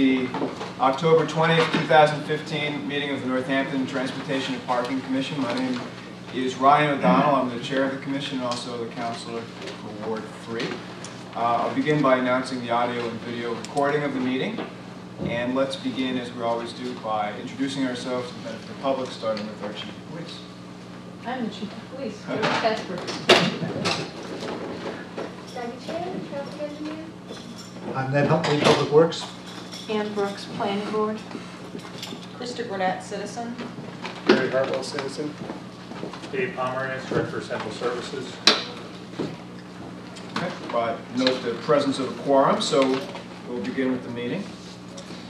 the October 20th, 2015 meeting of the Northampton Transportation and Parking Commission. My name is Ryan O'Donnell. I'm the chair of the commission and also the councilor for Ward 3. Uh, I'll begin by announcing the audio and video recording of the meeting. And let's begin, as we always do, by introducing ourselves to the benefit of the public, starting with our chief of police. I'm the chief of police, Jody Kasper. Debbie Chan, traffic engineer. I'm Ned Huntley, Public Works. Ann Brooks, planning board. Krista Burnett, citizen. Gary Hartwell, citizen. Dave Pomeranz, Director of Central Services. Okay, uh, Note the presence of a quorum, so we'll begin with the meeting.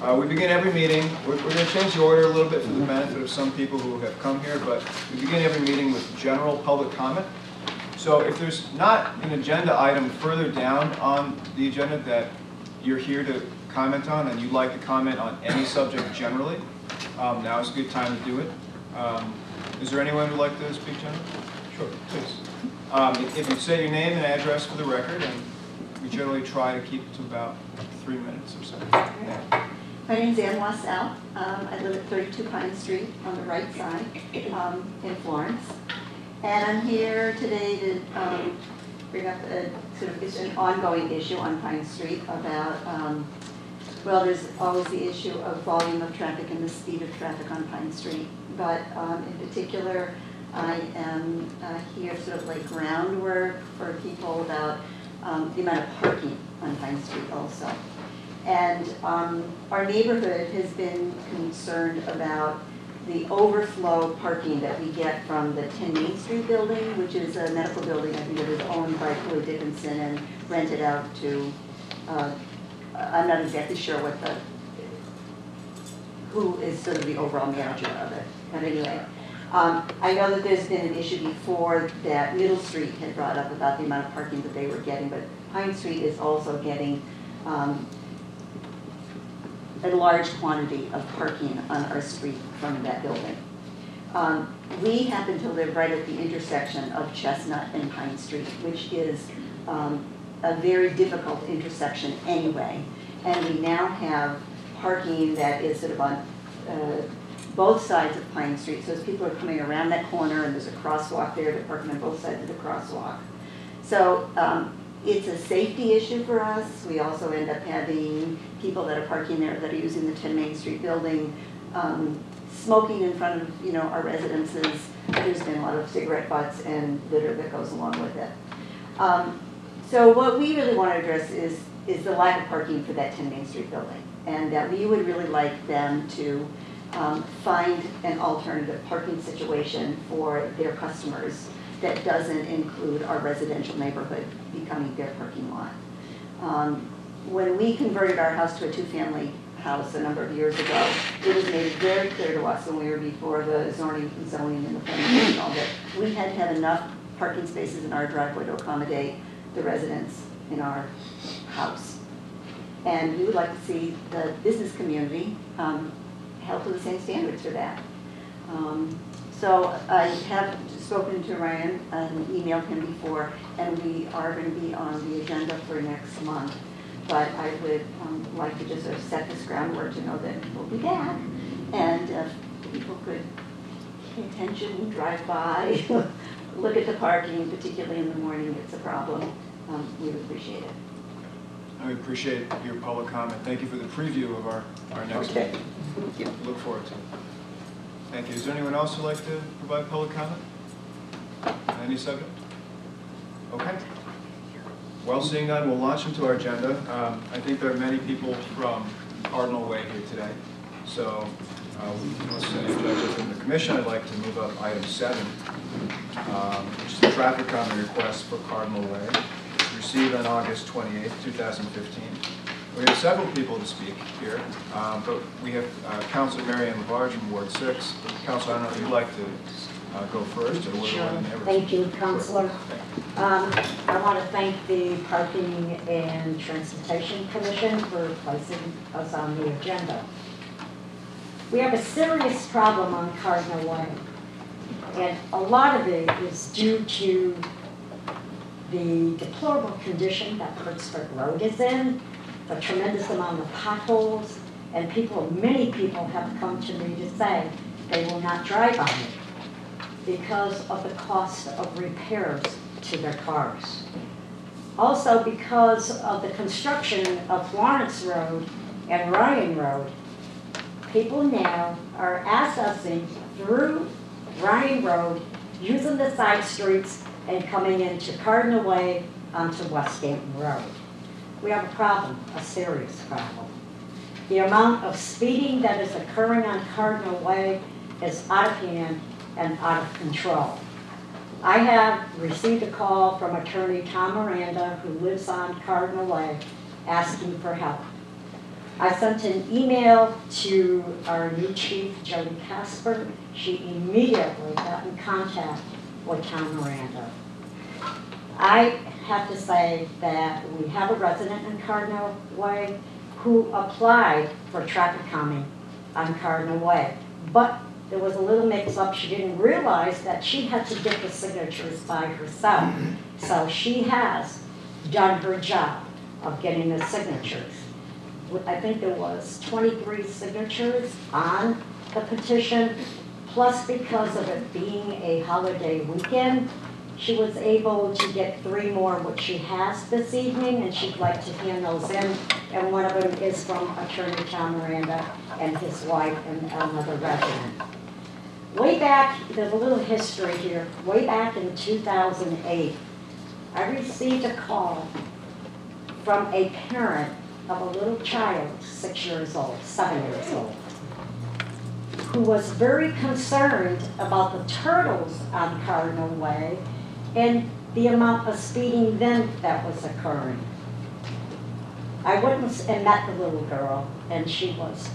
Uh, We begin every meeting, we're going to change the order a little bit for the benefit of some people who have come here, but we begin every meeting with general public comment. So if there's not an agenda item further down on the agenda that you're here to comment on, and you'd like to comment on any subject generally, um, now is a good time to do it. Um, Is there anyone who'd like to speak generally? Sure, please. Um, If if you say your name and address for the record, and we generally try to keep it to about three minutes or so. Yeah. My name's Ann Wassell. Um, I live at 32 Pine Street on the right side um, in Florence. And I'm here today to um, bring up a sort of, it's an ongoing issue on Pine Street about, um, well, there's always the issue of volume of traffic and the speed of traffic on Pine Street. But um, in particular, I am uh, here sort of like groundwork for people about um, the amount of parking on Pine Street also. And um, our neighborhood has been concerned about the overflow parking that we get from the 10 Main Street building, which is a medical building, I think that is owned by Floyd Dickinson and rented out to, uh, I'm not exactly sure what the, who is sort of the overall manager of it. But anyway, um, I know that there's been an issue before that Middle Street had brought up about the amount of parking that they were getting, but Pine Street is also getting um, a large quantity of parking on our street from that building. Um, We happen to live right at the intersection of Chestnut and Pine Street, which is um, a very difficult intersection anyway. And we now have parking that is sort of on uh, both sides of Pine Street. So as people are coming around that corner and there's a crosswalk there, they're parking on both sides of the crosswalk. So um, it's a safety issue for us. We also end up having people that are parking there that are using the 10 Main Street building, um, smoking in front of, you know, our residences. There's been a lot of cigarette butts and litter that goes along with it. Um, So what we really want to address is, is the lack of parking for that 10 Main Street building. And that we would really like them to um, find an alternative parking situation for their customers that doesn't include our residential neighborhood becoming their parking lot. Um, When we converted our house to a two-family house a number of years ago, it was made very clear to us when we were before the zoning, zoning and the planning and all that, we had to have enough parking spaces in our driveway to accommodate the residents in our house. And we would like to see the business community um, held to the same standards for that. Um, So I have spoken to Ryan and emailed him before, and we are going to be on the agenda for next month. But I would um, like to just sort of set this groundwork to know that we'll be back. And if people could pay attention, drive by, look at the parking, particularly in the morning, it's a problem, um, we would appreciate it. I appreciate your public comment. Thank you for the preview of our, our next Okay. meeting. Thank you. Look forward to it. Thank you. Is there anyone else who'd like to provide public comment? On Any subject? Okay. Well, seeing none, we'll launch into our agenda. Um, I think there are many people from Cardinal Way here today. So, uh, unless any objections from the commission, I'd like to move up item seven, um, which is the traffic comment request for Cardinal Way, received on August 28, 2015. We have several people to speak here, um, but we have uh, Councilor Marianne LaBarge from Ward 6. Councilor, I don't know if you'd like to uh, go first, or what Sure. what the neighbors- Thank you, you. Um, I want to thank the Parking and Transportation Commission for placing us on the agenda. We have a serious problem on Cardinal Way, and a lot of it is due to the deplorable condition that Pittsburgh Road is in, the tremendous amount of potholes, and people, many people have come to me to say they will not drive on it because of the cost of repairs to their cars. Also because of the construction of Florence Road and Ryan Road, people now are accessing through Ryan Road, using the side streets and coming into Cardinal Way onto Westhampton Road. We have a problem, a serious problem. The amount of speeding that is occurring on Cardinal Way is out of hand and out of control. I have received a call from attorney Tom Miranda, who lives on Cardinal Way, asking for help. I sent an email to our new chief, Jody Kasper. She immediately got in contact with Tom Miranda. I have to say that we have a resident in Cardinal Way who applied for traffic calming on Cardinal Way. But there was a little mix-up. She didn't realize that she had to get the signatures by herself. So she has done her job of getting the signatures. I think there was 23 signatures on the petition, plus because of it being a holiday weekend, she was able to get three more, which she has this evening, and she'd like to hand those in. And one of them is from Attorney Tom Miranda and his wife and another resident. Way back, there's a little history here. Way back in 2008, I received a call from a parent of a little child, six years old, seven years old, who was very concerned about the turtles on Cardinal Way and the amount of speeding then that was occurring. I went and met the little girl, and she was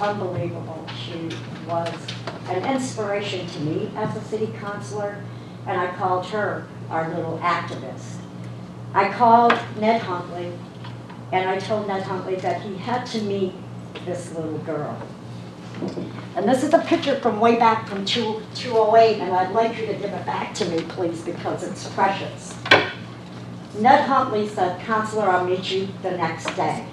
unbelievable. She was an inspiration to me as a city councilor, and I called her our little activist. I called Ned Huntley, and I told Ned Huntley that he had to meet this little girl. And this is a picture from way back from 2 208, and I'd like you to give it back to me, please, because it's precious. Ned Huntley said, Councilor, I'll meet you the next day.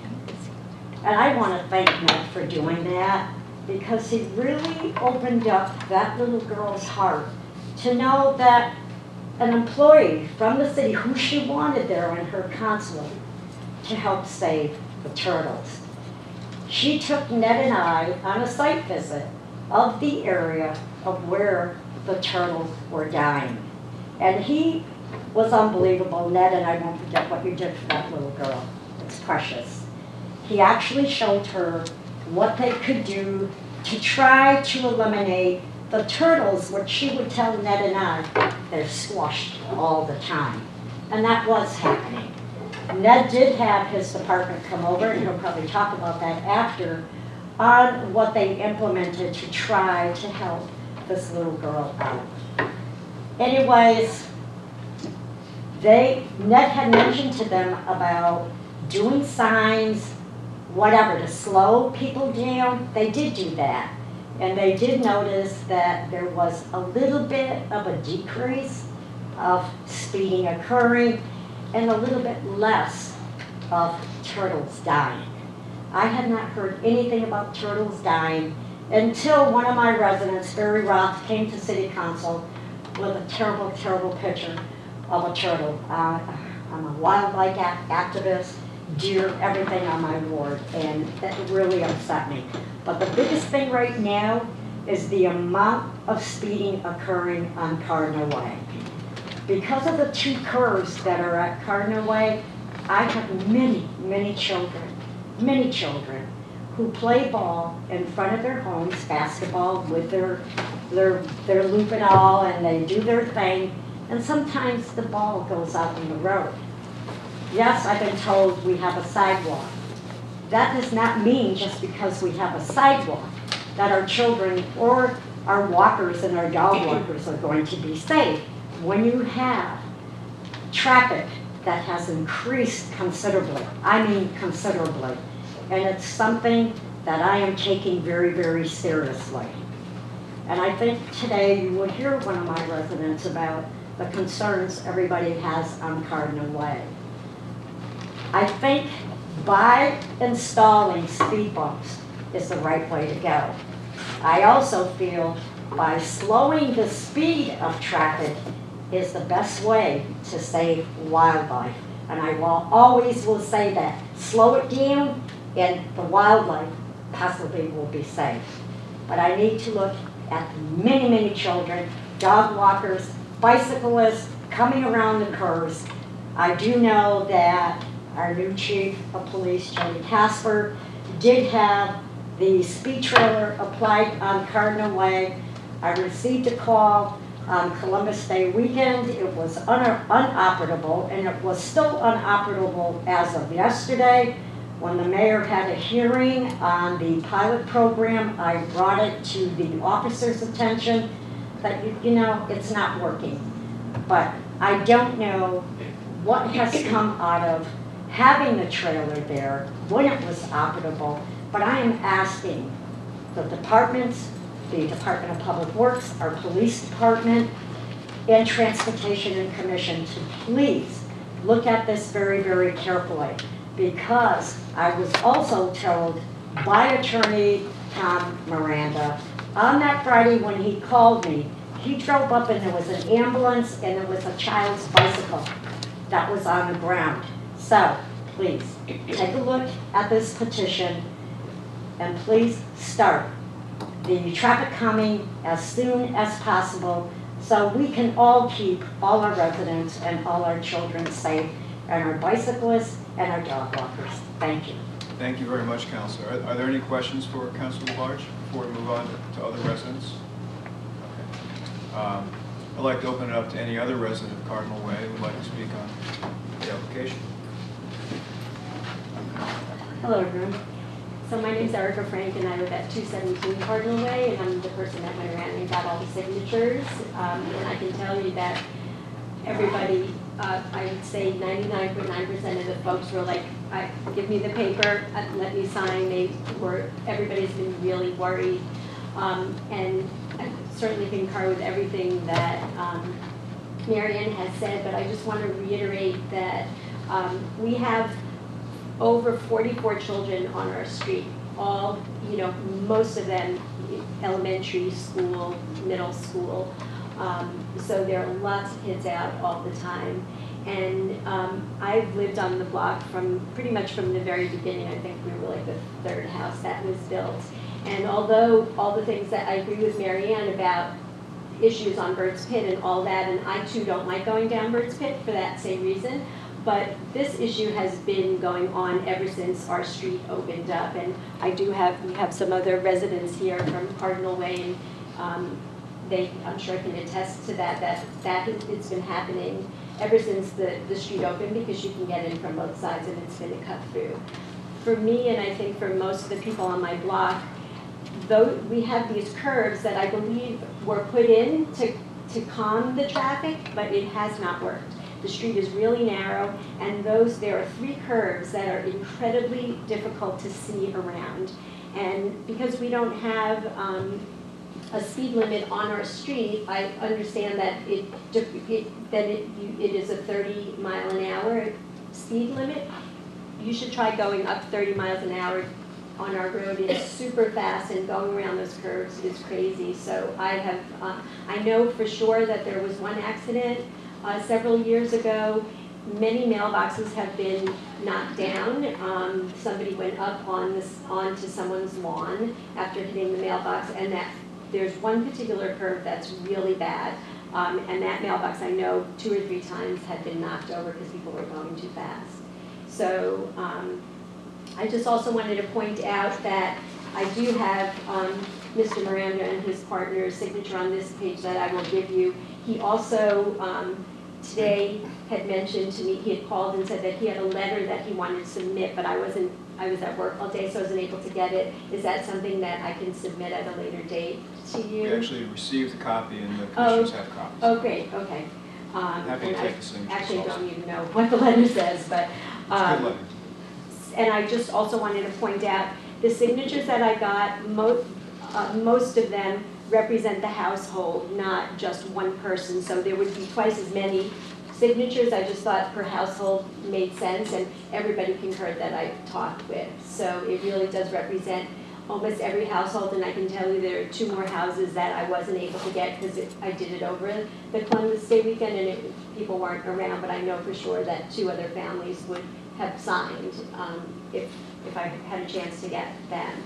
And I want to thank Ned for doing that, because he really opened up that little girl's heart to know that an employee from the city, who she wanted there in her consulate, to help save the turtles. She took Ned and I on a site visit of the area of where the turtles were dying. And he was unbelievable, Ned, and I won't forget what you did for that little girl. It's precious. He actually showed her what they could do to try to eliminate the turtles, which she would tell Ned and I, they're squashed all the time. And that was happening. Ned did have his department come over, and he'll probably talk about that after, on what they implemented to try to help this little girl out. Anyways, they, Ned had mentioned to them about doing signs, whatever, to slow people down. They did do that. And they did notice that there was a little bit of a decrease of speeding occurring and a little bit less of turtles dying. I had not heard anything about turtles dying until one of my residents, Barry Roth, came to city council with a terrible, terrible picture of a turtle. Uh, I'm a wildlife ac- activist, deer, everything on my ward, and that really upset me. But the biggest thing right now is the amount of speeding occurring on Cardinal Way. Because of the two curves that are at Cardinal Way, I have many, many children, many children who play ball in front of their homes, basketball with their, their, their loop and all, and they do their thing, and sometimes the ball goes out in the road. Yes, I've been told we have a sidewalk. That does not mean just because we have a sidewalk that our children or our walkers and our dog walkers are going to be safe. When you have traffic that has increased considerably, I mean considerably, and it's something that I am taking very, very seriously. And I think today you will hear one of my residents about the concerns everybody has on Cardinal Way. I think by installing speed bumps is the right way to go. I also feel by slowing the speed of traffic is the best way to save wildlife. And I will, always will say that, slow it down and the wildlife possibly will be safe. But I need to look at many, many children, dog walkers, bicyclists coming around the curves. I do know that our new chief of police, Jody Kasper, did have the speed trailer applied on Cardinal Way. I received a call on Columbus Day weekend. It was un- unoperable, and it was still unoperable as of yesterday. When the mayor had a hearing on the pilot program, I brought it to the officer's attention that, you you know, it's not working. But I don't know what has come out of having the trailer there when it was operable, but I am asking the departments, the Department of Public Works, our police department, and Transportation and Commission to please look at this very, very carefully. Because I was also told by Attorney Tom Miranda, on that Friday when he called me, he drove up and there was an ambulance and there was a child's bicycle that was on the ground. So, please, take a look at this petition and please start the traffic calming as soon as possible so we can all keep all our residents and all our children safe and our bicyclists and our dog walkers. Thank you. Thank you very much, Councilor. Are are there any questions for Counselor LaBarge before we move on to- to other residents? Okay. Um, I'd like to open it up to any other resident of Cardinal Way who would like to speak on the application. Hello, everyone. So my name's Erica Frank, and I live at 217 Cardinal Way, and I'm the person that went around and got all the signatures. Um, And I can tell you that everybody, uh, I would say 99.9% of the folks were like, "I- give me the paper, uh, let me sign. They were, everybody's been really worried. Um, And I certainly concur with everything that um, Marianne has said, but I just want to reiterate that um, we have over 44 children on our street, all, you know, most of them elementary school, middle school. Um, So there are lots of kids out all the time. And um, I've lived on the block from, pretty much from the very beginning. I think we were like the third house that was built. And although all the things that I agree with Marianne about issues on Burts Pit and all that, and I too don't like going down Burts Pit for that same reason, but this issue has been going on ever since our street opened up. And I do have, we have some other residents here from Cardinal Way, and um, they, I'm sure can attest to that, that, that it's been happening ever since the, the street opened, because you can get in from both sides and it's been a cut through. For me, and I think for most of the people on my block, though, we have these curves that I believe were put in to, to calm the traffic, but it has not worked. The street is really narrow, and those, there are three curves that are incredibly difficult to see around. And because we don't have um, a speed limit on our street, I understand that it, it- that it, you- it is a 30 mile an hour speed limit. You should try going up 30 miles an hour on our road. It's super fast, and going around those curves is crazy. So I have, uh, I know for sure that there was one accident uh, several years ago. Many mailboxes have been knocked down. Um, Somebody went up on this, onto someone's lawn after hitting the mailbox, and that, there's one particular curve that's really bad. Um, And that mailbox, I know, two or three times had been knocked over because people were going too fast. So um, I just also wanted to point out that I do have um, Mr. Miranda and his partner's signature on this page that I will give you. He also, um, today, had mentioned to me, he had called and said that he had a letter that he wanted to submit, but I wasn't, I was at work all day, so I wasn't able to get it. Is that something that I can submit at a later date to you? We actually received the copy and the Oh. commissioners have copies. Oh, great, okay. Um, Happy to and I the signatures Actually, also. don't even know what the letter says, but. It's a um, good letter. And I just also wanted to point out, the signatures that I got, mo- uh, most of them represent the household, not just one person. So there would be twice as many signatures. I just thought per household made sense, and everybody concurred that I talked with. So it really does represent almost every household, and I can tell you there are two more houses that I wasn't able to get because I did it over the Columbus Day weekend, and it, people weren't around, but I know for sure that two other families would have signed um, if, if I had a chance to get them.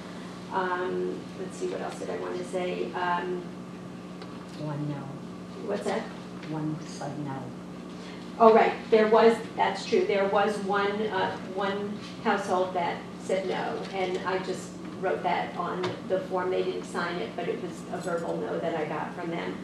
Um, Let's see, what else did I want to say? Um, One no, What's that? one said no. Oh, right, there was, that's true, there was one, uh, one household that said no, and I just wrote that on the form, they didn't sign it, but it was a verbal no that I got from them.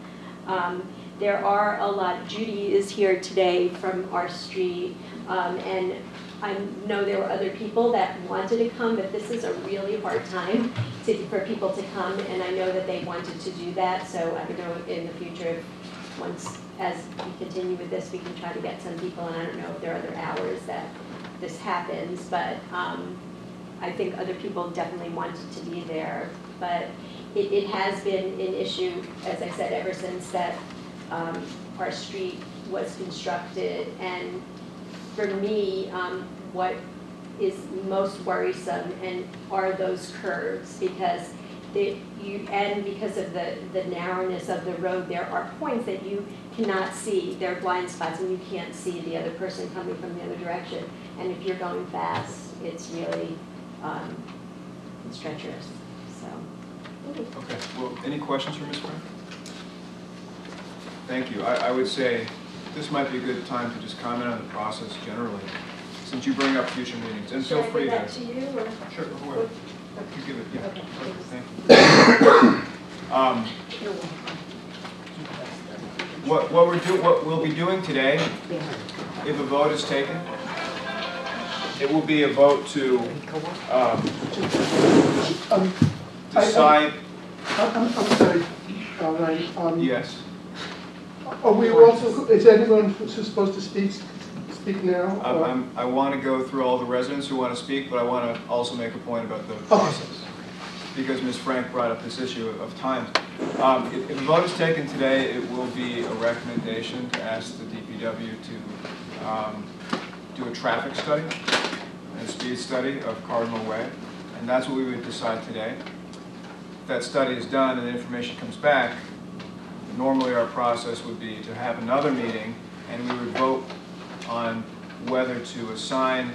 Um, There are a lot, Judy is here today from our street, um, and I know there were other people that wanted to come, but this is a really hard time to, for people to come, and I know that they wanted to do that, so I don't know in the future, once, as we continue with this, we can try to get some people, and I don't know if there are other hours that this happens, but um, I think other people definitely wanted to be there. But it, it has been an issue, as I said, ever since that um, our street was constructed. And for me, um, what is most worrisome and are those curves, because you, and because of the, the narrowness of the road, there are points that you cannot see, there are blind spots, and you can't see the other person coming from the other direction. And if you're going fast, it's really, um, it's treacherous, so. Okay, well, any questions for Ms. Frank? Thank you. I, I would say this might be a good time to just comment on the process generally, since you bring up future meetings, and feel free Should I to. give that to you, or? Sure, whoever. You give it, yeah. Okay, Perfect. Thank you. Um, What, what we're do, what we'll be doing today, if a vote is taken, it will be a vote to, um, Um, I- I- decide, I'm, I'm I'm sorry, uh, Ryan, um, yes. Are we also, is anyone who's supposed to speak, speak now? Um, I'm, I want to go through all the residents who want to speak, but I want to also make a point about the process. Because Ms. Frank brought up this issue of time. Um, If if a vote is taken today, it will be a recommendation to ask the DPW to um, do a traffic study and a speed study of Cardinal Way, and that's what we would decide today. If that study is done and the information comes back, normally our process would be to have another meeting, and we would vote on whether to assign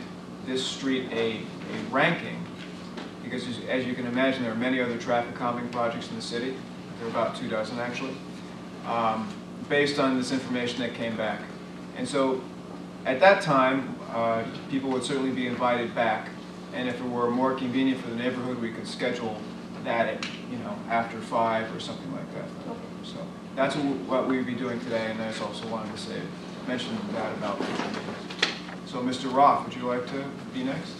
this street a, a ranking, because as- as you can imagine, there are many other traffic calming projects in the city, there are about two dozen actually, um, based on this information that came back. And so, at that time, uh, people would certainly be invited back, and if it were more convenient for the neighborhood, we could schedule that at, you know, after five or something like that. So, that's what we would be doing today, and I just also wanted to say, mention that about future meetings. So, Mr. Roth, would you like to be next?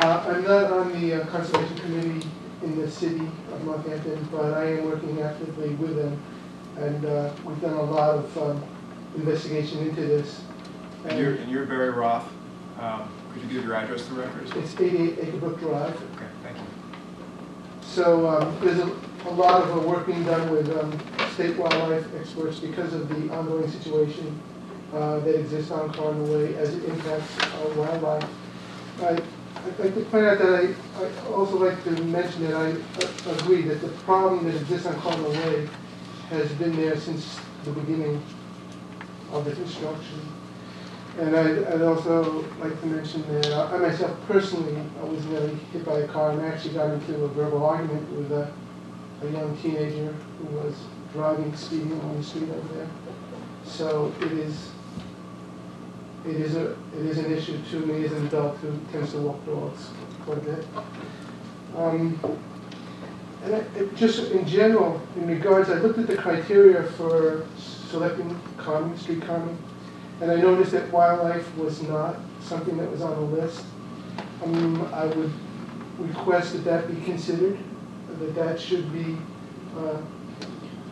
Uh, I'm not on the uh, Conservation Committee in the city of Northampton, but I am working actively with them. And uh, we've done a lot of um, investigation into this. And you're, And and you're Barry Roth. Um, Could you give your address to the record? it's 88 Acre Brook Drive. Okay. So um, there's a a lot of uh, work being done with um, state wildlife experts because of the ongoing situation uh, that exists on Cardinal Way as it impacts uh, wildlife. I- I'd like to point out that I, I also like to mention that I uh, agree that the problem that exists on Cardinal Way has been there since the beginning of the construction. And I'd, I'd also like to mention that I myself personally, I was nearly hit by a car and I actually got into a verbal argument with a, a young teenager who was driving, speeding on the street over there. So it is, it is a, it is an issue to me as an adult who tends to walk dogs quite a bit. Um, And I, just in general, in regards, I looked at the criteria for selecting calming, street calming, and I noticed that wildlife was not something that was on the list. Um, I would request that that be considered, that that should be, uh,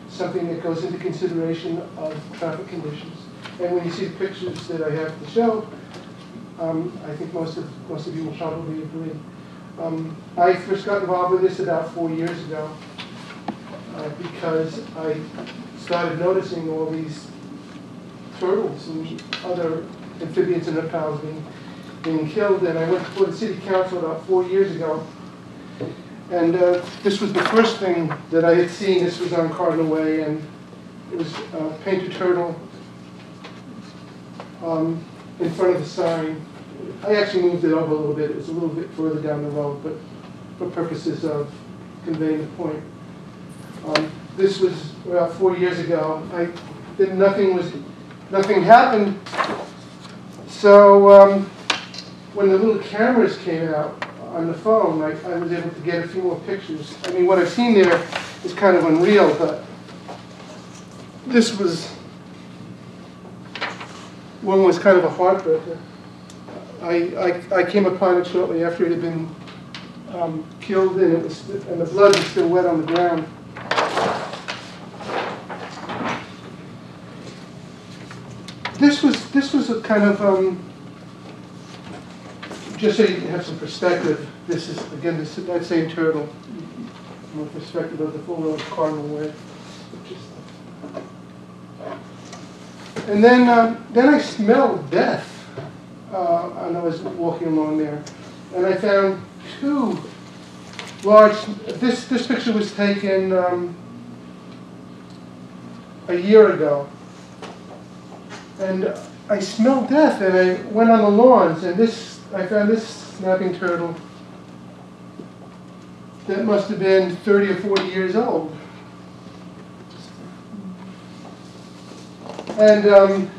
something that goes into consideration of traffic conditions. And when you see the pictures that I have to show, um, I think most of, most of you will probably agree. Um, I first got involved with this about four years ago uh, because I started noticing all these turtles and other amphibians and reptiles being, being killed. And I went before the city council about four years ago. And uh, this was the first thing that I had seen. This was on Cardinal Way, and it was a painted turtle um, in front of the sign. I actually moved it over a little bit. It was a little bit further down the road, but for purposes of conveying the point. Um, This was about four years ago. I, then nothing was, nothing happened. So, um, when the little cameras came out on the phone, I, I was able to get a few more pictures. I mean, what I've seen there is kind of unreal, but this was, one was kind of a heartbreaker. I, I, I came upon it shortly after it had been um, killed and it was, and the blood was still wet on the ground. This was, this was a kind of, um, just so you can have some perspective, this is, again, this, that same turtle, from the perspective of the full road Cardinal Way. And then, um, then I smelled death, uh, and I was walking along there, and I found two large, this, this picture was taken, um, a year ago. And I smelled death, and I went on the lawns, and this, I found this snapping turtle that must have been 30 or 40 years old. And um,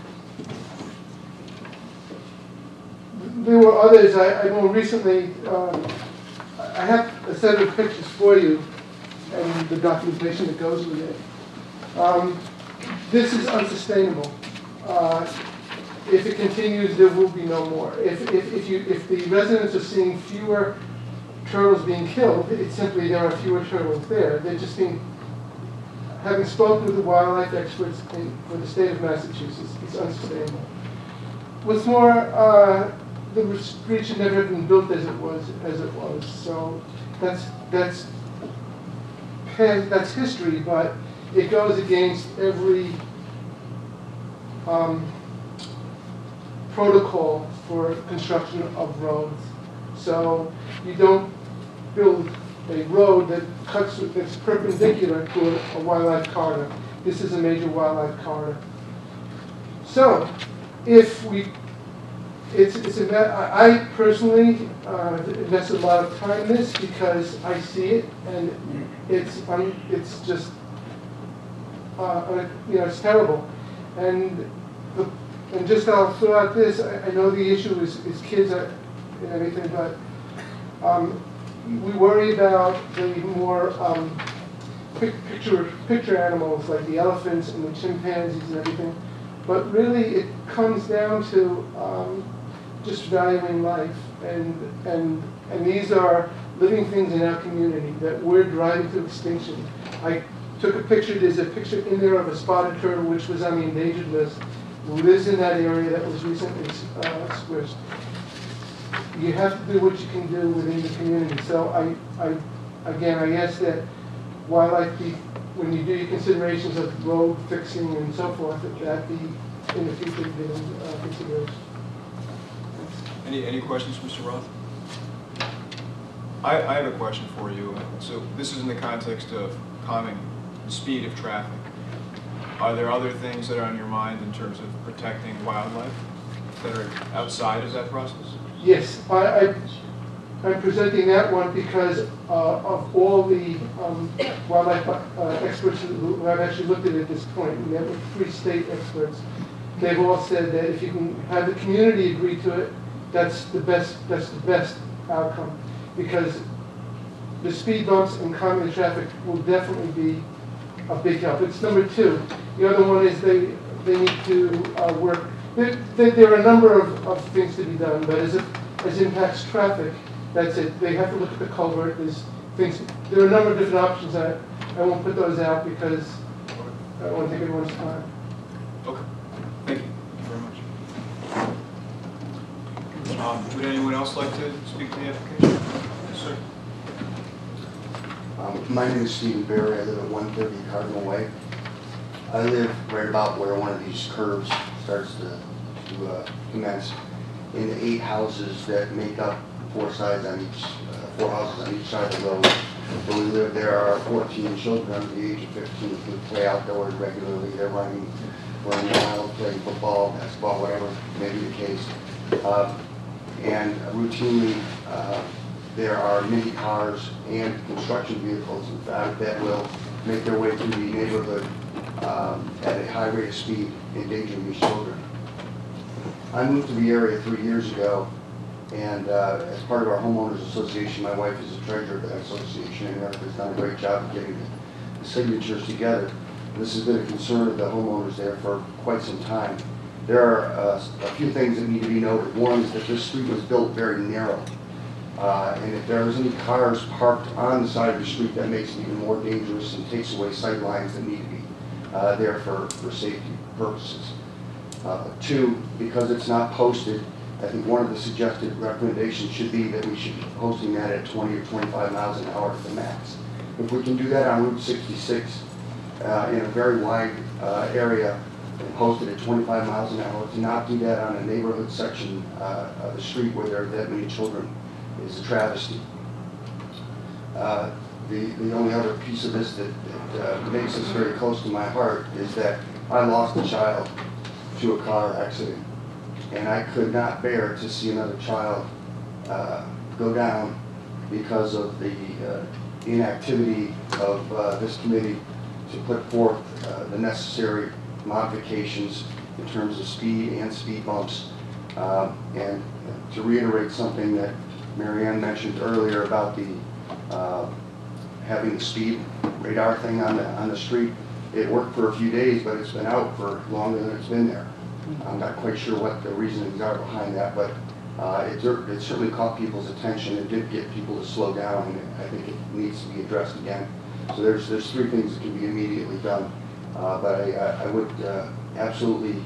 there were others, I, I more recently, um, I have a set of pictures for you and the documentation that goes with it. Um, this is unsustainable. Uh, If it continues, there will be no more. If, if, if you, if the residents are seeing fewer turtles being killed, it's simply there are fewer turtles there. They're just being, having spoken with the wildlife experts in, for the state of Massachusetts, it's unsustainable. What's more, uh, the street should never have been built as it was, as it was. So that's, that's, that's history, but it goes against every um, protocol for construction of roads. So you don't build a road that cuts, that's perpendicular to a wildlife corridor. This is a major wildlife corridor. So, if we, it's, it's, a I personally uh, invested a lot of time in this because I see it and it's, um, it's just, uh, you know, it's terrible. And and just I'll throw out this, I, I know the issue is, is kids and everything, but, um, we worry about the more, um, pic- picture, picture animals like the elephants and the chimpanzees and everything. But really, it comes down to, um, just valuing life and, and, and these are living things in our community that we're driving to extinction. I took a picture, there's a picture in there of a spotted turtle which was on the endangered list, lives in that area that was recently uh, squished. You have to do what you can do within the community. So I, I, again, I ask that wildlife be, when you do your considerations of road fixing and so forth, that that be in the future given uh, consideration. Any, any questions, Mr. Roth? I, I have a question for you. So this is in the context of calming speed of traffic. Are there other things that are on your mind in terms of protecting wildlife that are outside of that process? Yes, I, I, I'm presenting that one because uh, of all the um, wildlife uh, experts who have actually looked at it at this point. We have three state experts. They've all said that if you can have the community agree to it, that's the best, that's the best outcome. Because the speed bumps and calming traffic will definitely be a big help. It's number two. The other one is they, they need to uh, work, there, there are a number of, of things to be done, but as it, as impacts traffic, that's it. They have to look at the culvert, there's things, there are a number of different options. I, I won't put those out because I don't want to take everyone's time. Okay, thank you very much. Um, Would anyone else like to speak to the application? Yes, sir. Um, My name is Stephen Barry, I live at 130 Cardinal Way. I live right about where one of these curves starts to to uh, commence. In the eight houses that make up four sides on each, uh, four houses on each side of the road where we live, there are 14 children under the age of 15 who play outdoors regularly. They're running, running around, playing football, basketball, whatever may be the case. Uh, And routinely, uh, there are many cars and construction vehicles, in fact, that will make their way through the neighborhood um, at a high rate of speed, endangering these children. I moved to the area three years ago, and uh, as part of our homeowners association, my wife is the treasurer of that association, and Eric has done a great job of getting the signatures together. This has been a concern of the homeowners there for quite some time. There are uh, a few things that need to be noted. One is that this street was built very narrow. Uh, And if there is any cars parked on the side of the street, that makes it even more dangerous and takes away sight lines that need to be uh, there for, for safety purposes. Uh, Two, because it's not posted, I think one of the suggested recommendations should be that we should be posting that at 20 or 25 miles an hour at the max. If we can do that on Route 66 uh, in a very wide uh, area and post it at 25 miles an hour, to not do that on a neighborhood section uh, of the street where there are that many children is a travesty. Uh, The, the only other piece of this that, that uh, makes this very close to my heart is that I lost a child to a car accident. And I could not bear to see another child uh, go down because of the uh, inactivity of uh, this committee to put forth uh, the necessary modifications in terms of speed and speed bumps. Um, And to reiterate something that Marianne mentioned earlier about the, uh, having the speed radar thing on the, on the street, it worked for a few days, but it's been out for longer than it's been there. I'm not quite sure what the reasonings are behind that, but uh, it it certainly caught people's attention and did get people to slow down, and I think it needs to be addressed again. So there's, there's three things that can be immediately done, Uh, but I, I- I would uh, absolutely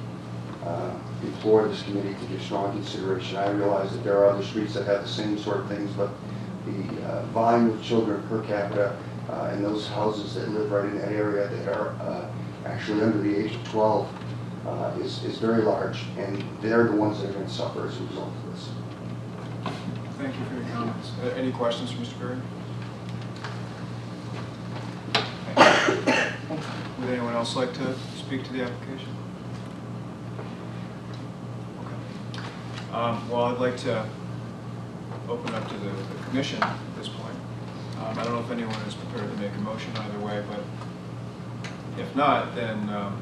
uh, implore this committee to give strong consideration. I realize that there are other streets that have the same sort of things, but the uh, volume of children per capita uh, in those houses that live right in that area that are uh, actually under the age of 12 uh, is, is very large, and they're the ones that are going to suffer as a result of this. Thank you for your comments. Uh, Any questions for Mr. Berry? Would anyone else like to speak to the application? Okay. Um, Well, I'd like to open up to the the commission at this point. Um, I don't know if anyone is prepared to make a motion either way, but if not, then um,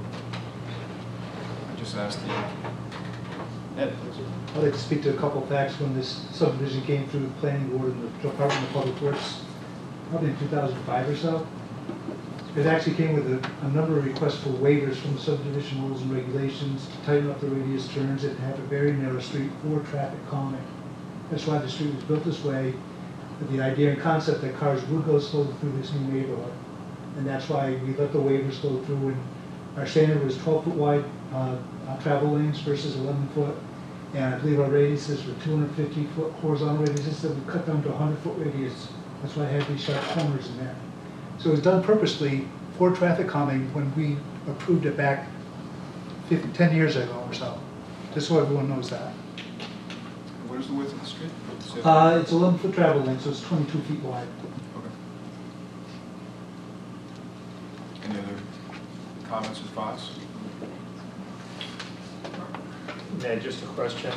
I just ask the, Ed, please. I'd like to speak to a couple facts when this subdivision came through the planning board and the Department of Public Works, probably in 2005 or so. It actually came with a, a number of requests for waivers from the subdivision rules and regulations to tighten up the radius turns and have a very narrow street for traffic calming. That's why the street was built this way, with the idea and concept that cars would go slowly through this new neighborhood. And that's why we let the waivers go through, and our standard was 12-foot wide uh, uh, travel lanes versus 11-foot. And I believe our radiuses were 250-foot horizontal radiuses, that we cut down to 100-foot radius. That's why I had these sharp corners in there. So it was done purposely for traffic calming when we approved it back 50 10 years ago or so, just so everyone knows that. what is the width of the street? Say- Uh, It's 11-foot travel lane, so it's 22 feet wide. Okay. Any other comments or thoughts? Ned, just a question.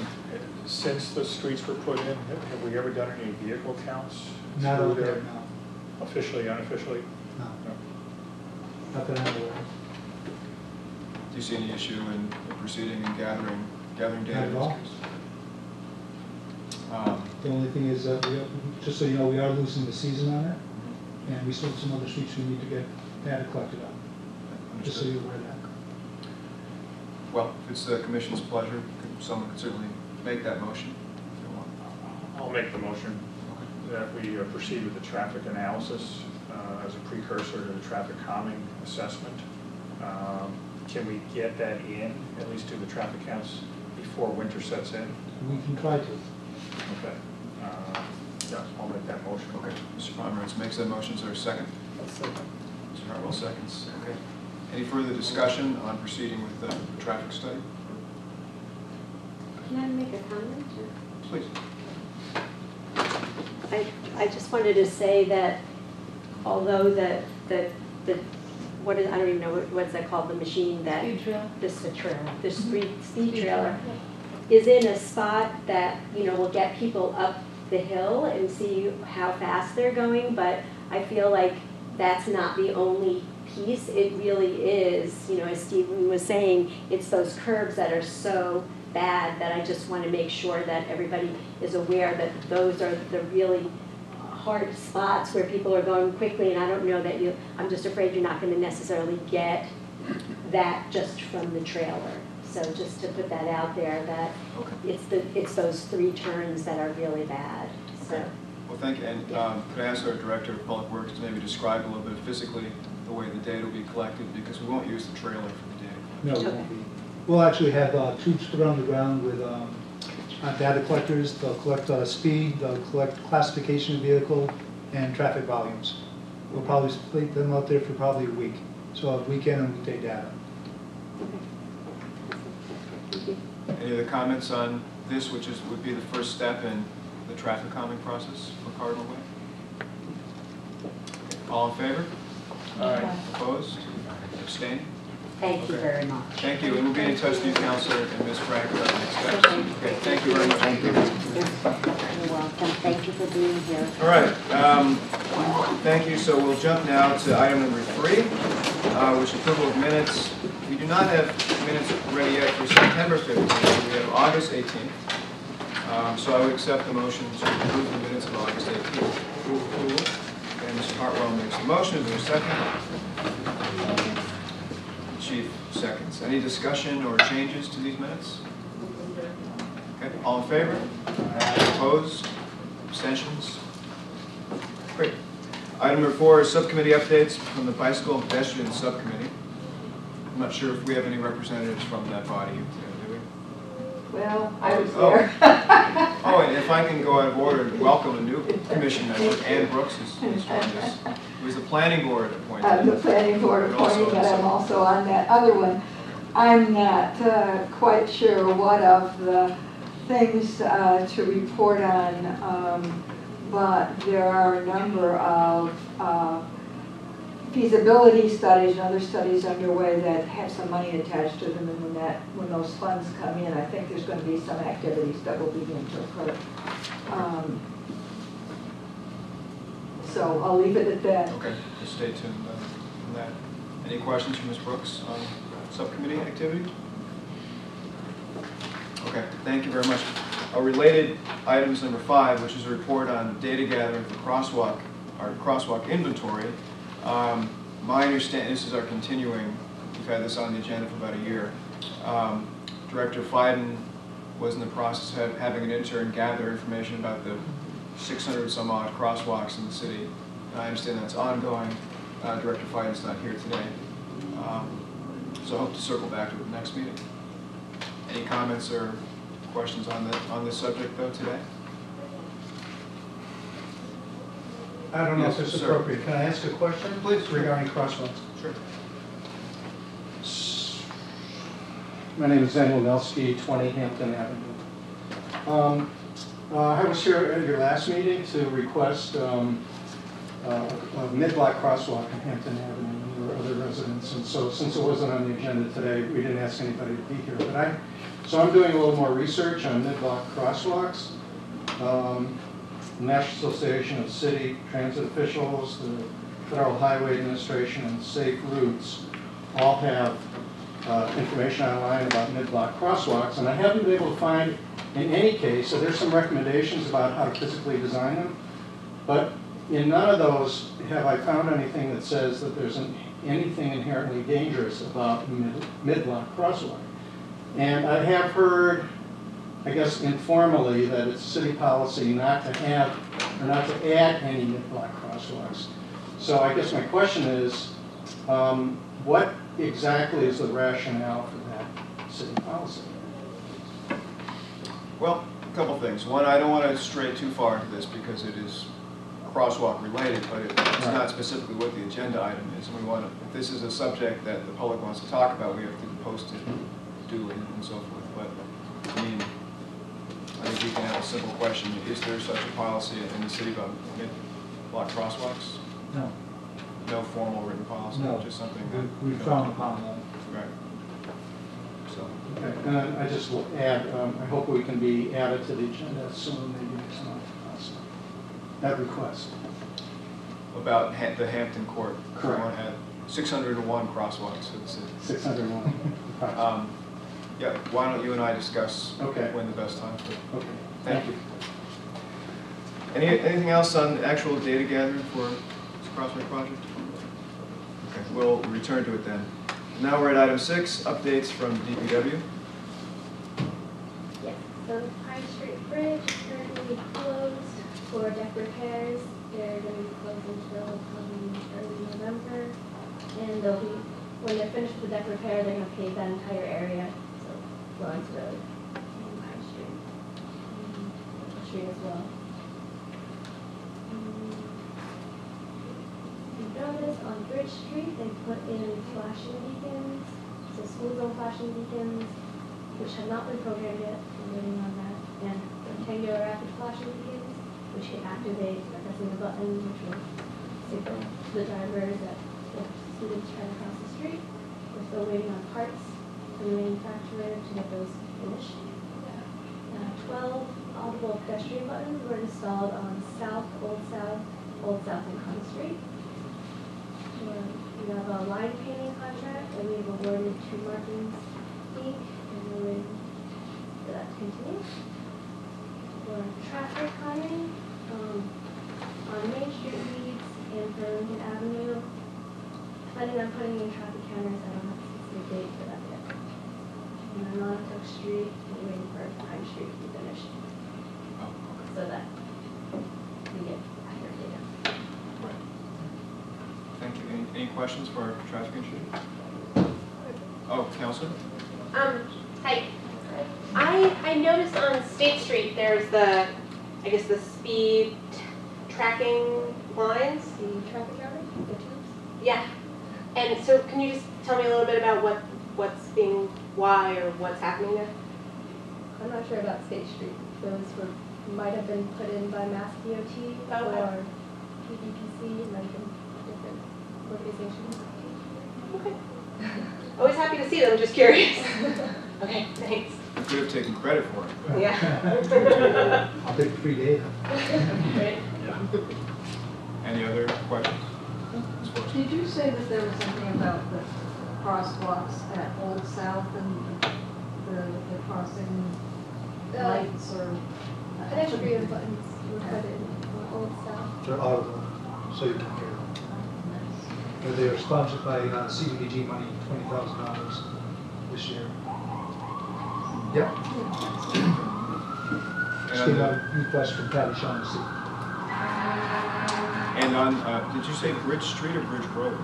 Since the streets were put in, have have we ever done any vehicle counts? Not through out there, there? no. Officially, unofficially? No, No. not that I'm aware of. Do you see any issue in in proceeding and gathering, gathering data Not at this all. case? Um, The only thing is, that we, are- just so you know, we are losing the season on it, and we still have some other streets we need to get data collected on, just so Understood. you're aware of that. Well, if it's the commission's pleasure, could- someone could certainly make that motion if they want. I'll make the motion Okay. that we uh, proceed with the traffic analysis as a precursor to the traffic calming assessment. Um, Can we get that in, at least do the traffic counts before winter sets in? We can try to. Okay. Uh, Yeah, I'll make that motion. Okay, Mr. Pomeranz makes that motion, is there a second? Mr. Hartwell seconds, okay. Any further discussion on proceeding with the traffic study? Can I make a comment? or- Please. I, I just wanted to say that although the, the, the, what is, I don't even know, what- what's that called, the machine that, Speed trail. this, the trailer, the mm-hmm. speed, speed trailer, is in a spot that, you know, will get people up the hill and see how fast they're going, but I feel like that's not the only piece. It really is, you know, as Stephen was saying, it's those curbs that are so bad that I just want to make sure that everybody is aware that those are the really hard spots where people are going quickly, and I don't know that you, I'm just afraid you're not going to necessarily get that just from the trailer. So just to put that out there, that Okay. it's the, it's those three turns that are really bad, so. Okay. Well, thank you, and um, could I ask our Director of Public Works to maybe describe a little bit physically the way the data will be collected, because we won't use the trailer for the data. No, collection. it won't be. We'll actually have uh, troops put on the ground with um, uh, data collectors. They'll collect uh, speed, they'll collect classification of vehicle and traffic volumes. We'll probably split them out there for probably a week, so a weekend and weekday data. Any other comments on this, which is, would be the first step in the traffic calming process for Cardinal Way? All in favor? Aye. Opposed? Abstaining? Thank you very much. Thank you, and we'll be in touch with you, Councilor, and Ms. Frank, about the next steps. Okay, thank you very much. Thank you. You're welcome. Thank you for being here. All right, um, thank you. So we'll jump now to item number three, uh, which is approval of minutes. We do not have minutes ready yet for September 15th. We have August 18th. Um, So I would accept the motion to approve the minutes of August 18th. And Mr. Hartwell makes the motion. Is there a second? Chief seconds. Any discussion or changes to these minutes? Okay, all in favor? Opposed? Abstentions? Great. Item number four is subcommittee updates from the Bicycle and Pedestrian Subcommittee. I'm not sure if we have any representatives from that body? Well, I was Oh. there. Oh, and if I can go out of order, welcome a new commission member, Ann Brooks is is joined us, who is the planning board appointee. I'm the planning board But appointee, but I'm also on that other one. I'm not uh, quite sure what of the things uh, to report on, um, but there are a number of uh, feasibility studies and other studies underway that have some money attached to them, and when that, when those funds come in, I think there's gonna be some activities that will begin to occur. Um, So I'll leave it at that. Okay, just stay tuned uh, on that. Any questions from Ms. Brooks on subcommittee activity? Okay, thank you very much. A related items number five, which is a report on data gathering for crosswalk, our crosswalk inventory. Um, My understanding, this is our continuing, we've had this on the agenda for about a year. Um, Director Feiden was in the process of having an intern gather information about the 600 some odd crosswalks in the city. And I understand that's ongoing. Uh, Director Feiden's not here today. Um, So I hope to circle back to it next meeting. Any comments or questions on the, on this subject though today? I don't know if Yes, it's sir. appropriate. Can I ask a question? Please. Regarding crosswalks. Sure. My name is Daniel Nelsky, 20 Hampton Avenue. Um, uh, I was here at your last meeting to request um, uh, a mid-block crosswalk in Hampton Avenue, and there were other residents, and so since it wasn't on the agenda today, we didn't ask anybody to be here. But I, so I'm doing a little more research on mid-block crosswalks. Um, the National Association of City Transit Officials, the Federal Highway Administration, and Safe Routes all have uh, information online about mid-block crosswalks, and I haven't been able to find in any case, so there's some recommendations about how to physically design them, but in none of those have I found anything that says that there's an- anything inherently dangerous about mid- mid-block crosswalk. And I have heard, I guess informally, that it's city policy not to have, or not to add any mid-block crosswalks. So I guess my question is, um, what exactly is the rationale for that city policy? Well, a couple things. One, I don't want to stray too far into this because it is crosswalk related, but it- it's not specifically what the agenda item is. And we want to, if this is a subject that the public wants to talk about, we have to post it duly and so forth. But, I mean, I think we can have a simple question. Is there such a policy in the city about mid-block crosswalks? No, No formal written policy, no. just something We- that... We frown upon that. Right. So, Okay, and I just will add, um, I hope we can be added to the agenda soon, maybe next month. That request. about Ha- the Hampton Court. Correct. We want 601 crosswalks in the city. 601. Um, Yeah, why don't you and I discuss Okay. when the best time for, Okay, thank you. Any, anything else on actual data gathering for this Crossway project? Okay, we'll return to it then. Now we're at item six, updates from DPW. Yes, so the Pine Street Bridge is currently closed for deck repairs. They're gonna be closed until probably early November. And they'll be, when they're finished with the deck repair, they're gonna pave that entire area, Lawrence Road and Pine Street. Maple as well. Mm. You've noticed on Bridge Street, they put in flashing beacons, so school zone flashing beacons, which have not been programmed yet, we're waiting on that, and rectangular rapid flashing beacons, which can activate by pressing the button, which will signal the drivers that the students trying to cross the street. We're still waiting on parts the manufacturer to get those finished. Uh, Twelve audible pedestrian buttons were installed on South, Old South, Old South and Conz Street. We have a line painting contract, and we have awarded two markings Inc., and we're waiting for that to continue. For traffic calming, um, on Main Street Leeds and Burlington Avenue, planning on putting in traffic counters. I don't have a specific date for that on Montauk Street, we're waiting for Pine Street to be finished, Oh, okay. so that we get accurate data. Right. Thank you. Any, any questions for our traffic engineer? Oh, Councilor? Um, hi. I, I noticed on State Street, there's the, I guess, the speed tracking lines. The traffic counting, the tubes? Yeah. And so can you just tell me a little bit about what, what's being, why or what's happening there? I'm not sure about State Street. Those were, might have been put in by Mass DOT oh, Okay. or PVPC, might have different organizations. Okay. Always happy to see them, just curious. Okay, thanks. You could have taken credit for it. Yeah. I'll take free data. Great. Any other questions? Did you say that there was something about the crosswalks at Old South and the, the crossing The lights or? pedestrian buttons were put in on Old South. They're audible, so you can hear them. And They are sponsored by uh, CDBG money, twenty thousand dollars this year. Yep. And Just on came the- out a request from Patty Shaughnessy. And on, uh, did you say Bridge Street or Bridge Road?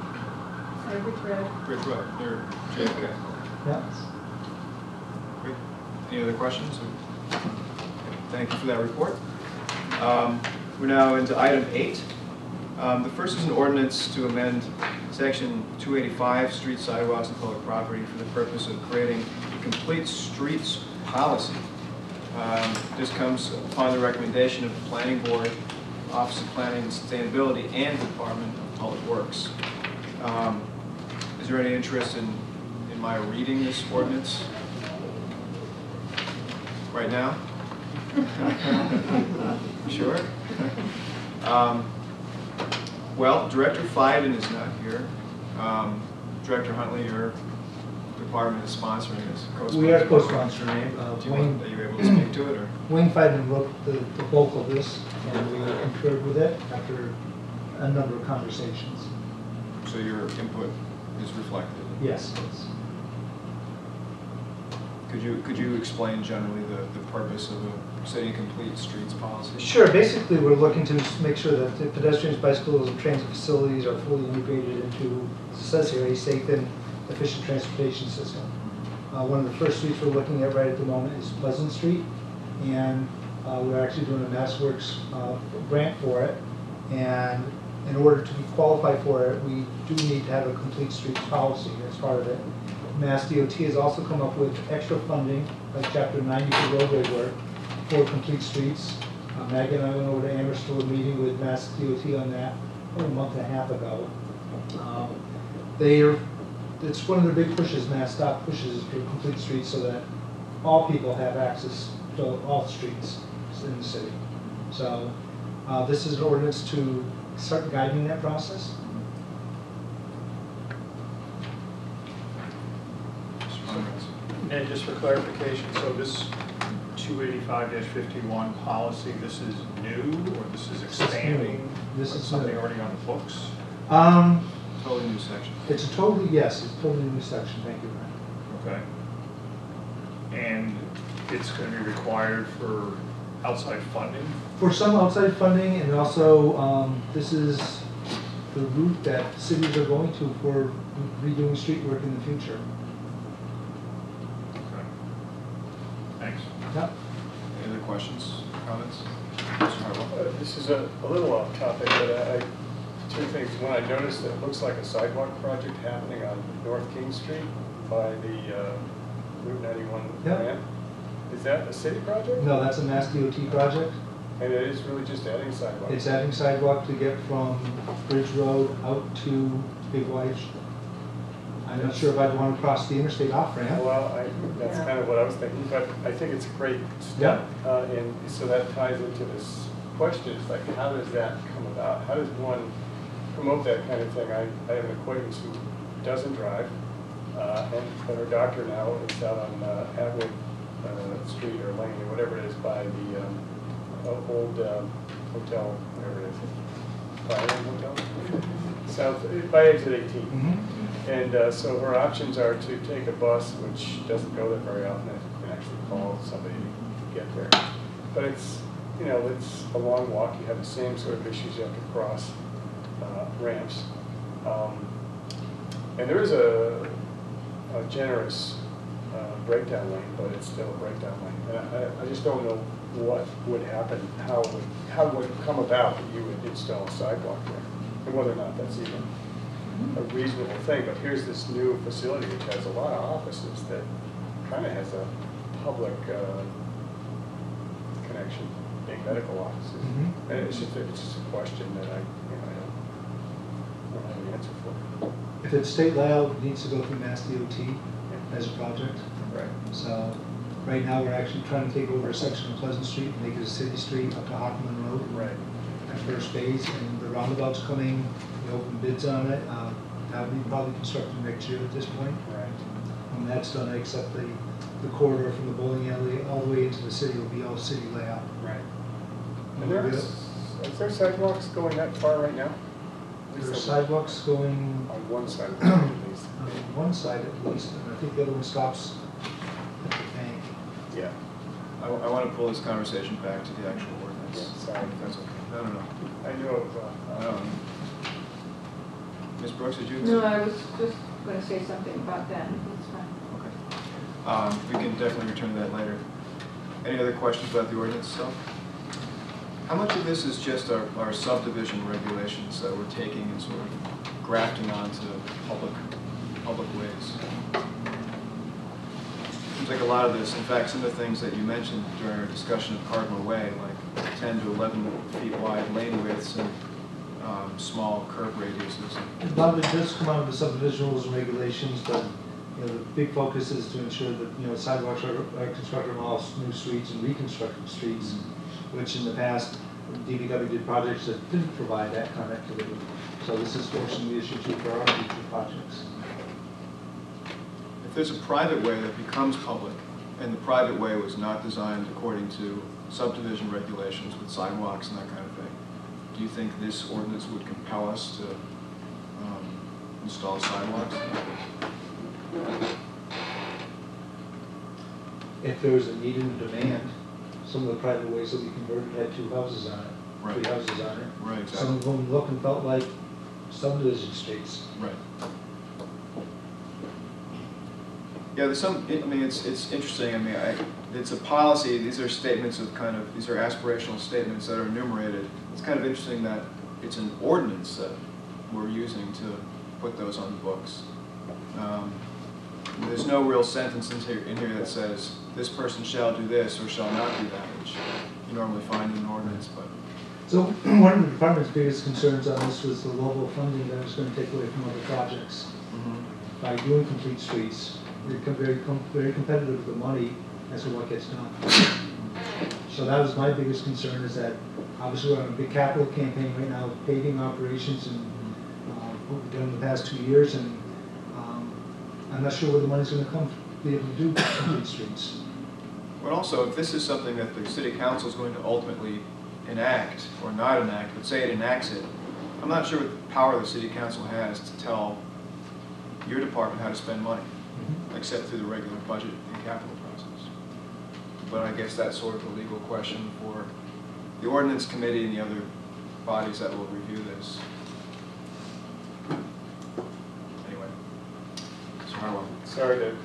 Sorry, which road? Bridge Road, near JFK. Yeah. Great. Any other questions? Thank you for that report. Um, We're now into item eight. Um, The first is an ordinance to amend section 285, street sidewalks and public property for the purpose of creating a complete streets policy. Um, This comes upon the recommendation of the planning board, Office of Planning and Sustainability, and Department of Public Works. Um, Is there any interest in, in my reading this ordinance? Right now? Sure? Um, Well, Director Feiden is not here. Um, Director Huntley, your department is sponsoring this. We are co-sponsoring. Uh, Do you Wayne- want, are you able to speak to it, or? Wayne Feiden wrote the, the bulk of this, and we concurred with it after a number of conversations. So your input is reflected? Yes, yes. Could you, could you explain generally the, the purpose of a city complete streets policy? Sure, basically, we're looking to make sure that the pedestrians, bicycles, and transit facilities are fully integrated into, as it says here, a safe and efficient transportation system. Uh, One of the first streets we're looking at right at the moment is Pleasant Street. and uh, we're actually doing a Mass Works uh, grant for it. And in order to be qualified for it, we do need to have a complete streets policy as part of it. Mass DOT has also come up with extra funding, like chapter ninety for roadway work, for complete streets. Uh, Maggie and I went over to Amherst for a meeting with Mass DOT on that, a month and a half ago. Um, They are, it's one of their big pushes, Mass Dot pushes for complete streets so that all people have access to all streets in the city. So, uh, this is an ordinance to start guiding that process. Mr. Conrad. Ned, just for clarification, so this two eighty-five fifty-one policy, this is new, or this is expanding? This is Something new. already on the books? Um, Totally new section. it's a totally, yes, it's a totally new section, thank you, Brian. Okay. And it's gonna be required for outside funding? For some outside funding, and also, um, this is the route that cities are going to for redoing street work in the future. Okay. Thanks. Yep. Any other questions, comments? Uh, This is a, a little off topic, but I, I- two things. One, I noticed that it looks like a sidewalk project happening on North King Street by the uh, Route 91 Yeah. ramp. Is that a city project? No, that's a Mass DOT project. And it is really just adding sidewalk. It's adding sidewalk to get from Bridge Road out to Big Y. I'm not sure if I'd want to cross the interstate off ramp. Well, I, that's Yeah. kind of what I was thinking, but I think it's a great step. Uh, And so that ties into this question, it's like, how does that come about? How does one promote that kind of thing? I, I have an acquaintance who doesn't drive, uh, and, but her doctor now is out on uh, Atwood uh, Street or Lane or whatever it is by the um, o- old um, hotel, whatever it is. Byron Hotel? South, by exit 18. Mhm. And uh, so her options are to take a bus, which doesn't go there very often, you can actually call somebody to get there. But it's, you know, it's a long walk, you have the same sort of issues you have to cross, uh, ramps. Um, And there is a, a generous uh, breakdown lane, but it's still a breakdown lane. And I, I just don't know what would happen, how it would, how it would come about that you would install a sidewalk there, and whether or not that's even a reasonable thing, but here's this new facility which has a lot of offices that kind of has a public uh, connection, being medical offices. Mhm. And it's just, it's just a question that I, you know, I don't, I don't have an answer for. If it's state layout, it needs to go through Mass DOT as a project. Right. So, right now, we're actually trying to take over a section of Pleasant Street and make it a city street up to Hockanum Road. Right. At first phase, and the roundabout's coming, we open bids on it, uh, that'll be probably constructed next year at this point. Right. When that's done, except the, the corridor from the bowling alley all the way into the city will be all city layout. Right. And there is, is there sidewalks going that far right now? There are sidewalks going On one side of the street at least. on one side at least, and I think the other one stops at the bank. Yeah. I, want to pull this conversation back to the actual ordinance. Yeah, sorry. If That's okay. No, no, no. I knew of, uh, No. Ms. Brooks, did you? No, I was just gonna say something about that, it's fine. Okay. Um, we can definitely return to that later. Any other questions about the ordinance itself? How much of this is just our, our subdivision regulations that we're taking and sort of grafting onto public, public ways? Seems like a lot of this, in fact, some of the things that you mentioned during our discussion of Cardinal Way, like ten to eleven feet wide lane widths and, um, small curb radiuses. A lot of it does come out of the subdivision rules and regulations, but, you know, the big focus is to ensure that, you know, sidewalks are are constructed on all new streets and reconstructed streets, which in the past, DPW did projects that didn't provide that connectivity. So this is forcing the issue too for our future projects. If there's a private way that becomes public, and the private way was not designed according to subdivision regulations with sidewalks and that kind of thing, do you think this ordinance would compel us to um, install sidewalks? If there was a need and a demand, some of the private ways that we converted had two houses on it, Right. three houses on it. Right, Some of them looked and felt like subdivision streets. Right. Yeah, there's some, I mean, it's, it's interesting, I mean, I, it's a policy, these are statements of kind of, these are aspirational statements that are enumerated. It's kind of interesting that it's an ordinance that we're using to put those on the books. Um, There's no real sentence in here, in here that says, this person shall do this or shall not do that, which you normally find in an ordinance, but So one of the department's biggest concerns on this was the level of funding that was gonna take away from other projects. By doing complete streets, become very, com- very competitive with the money as to what gets done. So that was my biggest concern, is that obviously we're on a big capital campaign right now, paving operations and uh, what we've done in the past two years, and um, I'm not sure where the money's gonna come, to be able to do complete streets. But also, if this is something that the city council is going to ultimately enact, or not enact, but say it enacts it, I'm not sure what power the city council has to tell your department how to spend money, except through the regular budget and capital process. But I guess that's sort of a legal question for the ordinance committee and the other bodies that will review this. Anyway. Sorry to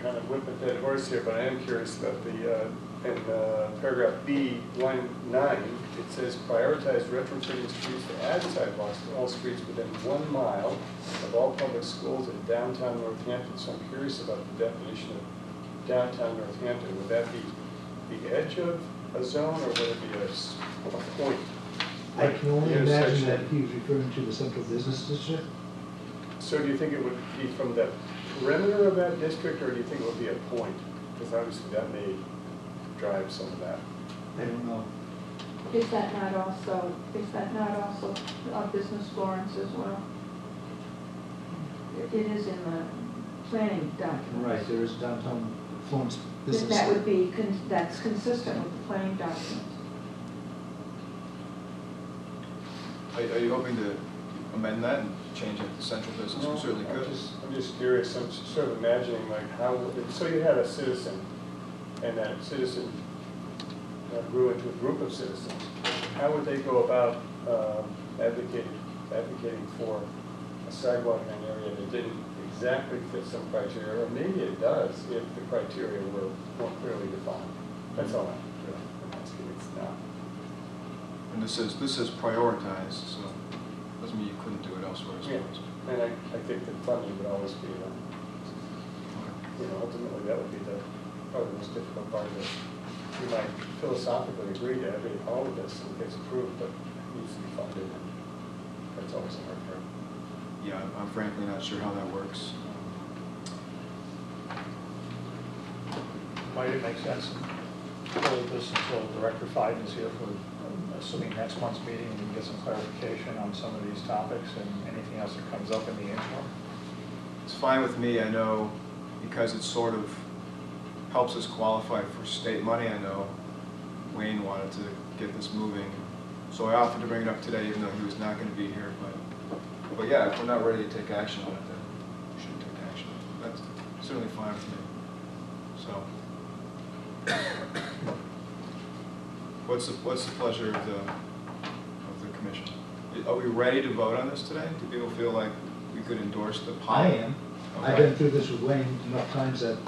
kind of whip a dead horse here, but I am curious about the, uh, in uh, paragraph B, line nine, it says prioritize retrofitting streets to add sidewalks to all streets within one mile of all public schools in downtown Northampton. So I'm curious about the definition of downtown Northampton. Would that be the edge of a zone, or would it be a point? I can only imagine that he's referring to the central business district. So do you think it would be from the perimeter of that district, or do you think it would be a point? Because obviously that may drive some of that. I don't know. Is that not also, is that not also a business Florence as well? It it is in the planning document. Right, there is downtown Florence business. That would be, con- that's consistent with the planning document. Are are you hoping to amend that and change it to central business? We certainly I'm could. just, I'm just curious, I'm s- sort of imagining like how, so you had a citizen, and that citizen uh, grew into a group of citizens. How would they go about um, advocating, advocating for a sidewalk in an area that didn't exactly fit some criteria, or maybe it does if the criteria were more clearly defined? That's all I'm, really, I'm asking, it's not. And this is, this is prioritized, so doesn't mean you couldn't do it elsewhere, I Yeah, and I, I think that funding would always be the, you know, ultimately, that would be the, probably the most difficult part of this. We might philosophically agree to every, all of this and it gets approved, but it needs to be funded, and that's always a hard part. Yeah, I'm- I'm frankly not sure how that works. Might it make sense to hold this until Director Feiden is here for, um, assuming next month's meeting, and we can get some clarification on some of these topics and anything else that comes up in the interim? It's fine with me, I know, because it's sort of helps us qualify for state money, I know Wayne wanted to get this moving. So I offered to bring it up today, even though he was not gonna be here, but, but yeah, if we're not ready to take action on it, then we shouldn't take action. That's certainly fine with me, so. What's the, what's the pleasure of the, of the commission? Are we ready to vote on this today? Do people feel like we could endorse the I policy? am. I've been through this with Wayne enough times that,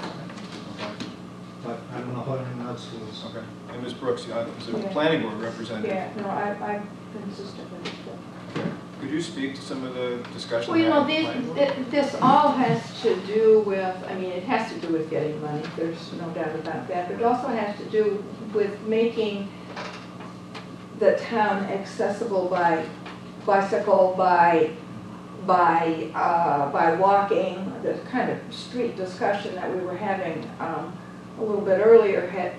but I don't know how anyone else feels. Okay, and Ms. Brooks, is the Yeah. planning board representative? Yeah, no, I, I'm consistent with it. Could you speak to some of the discussion? Well, you know, had at the this, this all has to do with, I mean, it has to do with getting money, there's no doubt about that, but it also has to do with making the town accessible by bicycle, by, by, uh, by walking, the kind of street discussion that we were having, um, a little bit earlier had,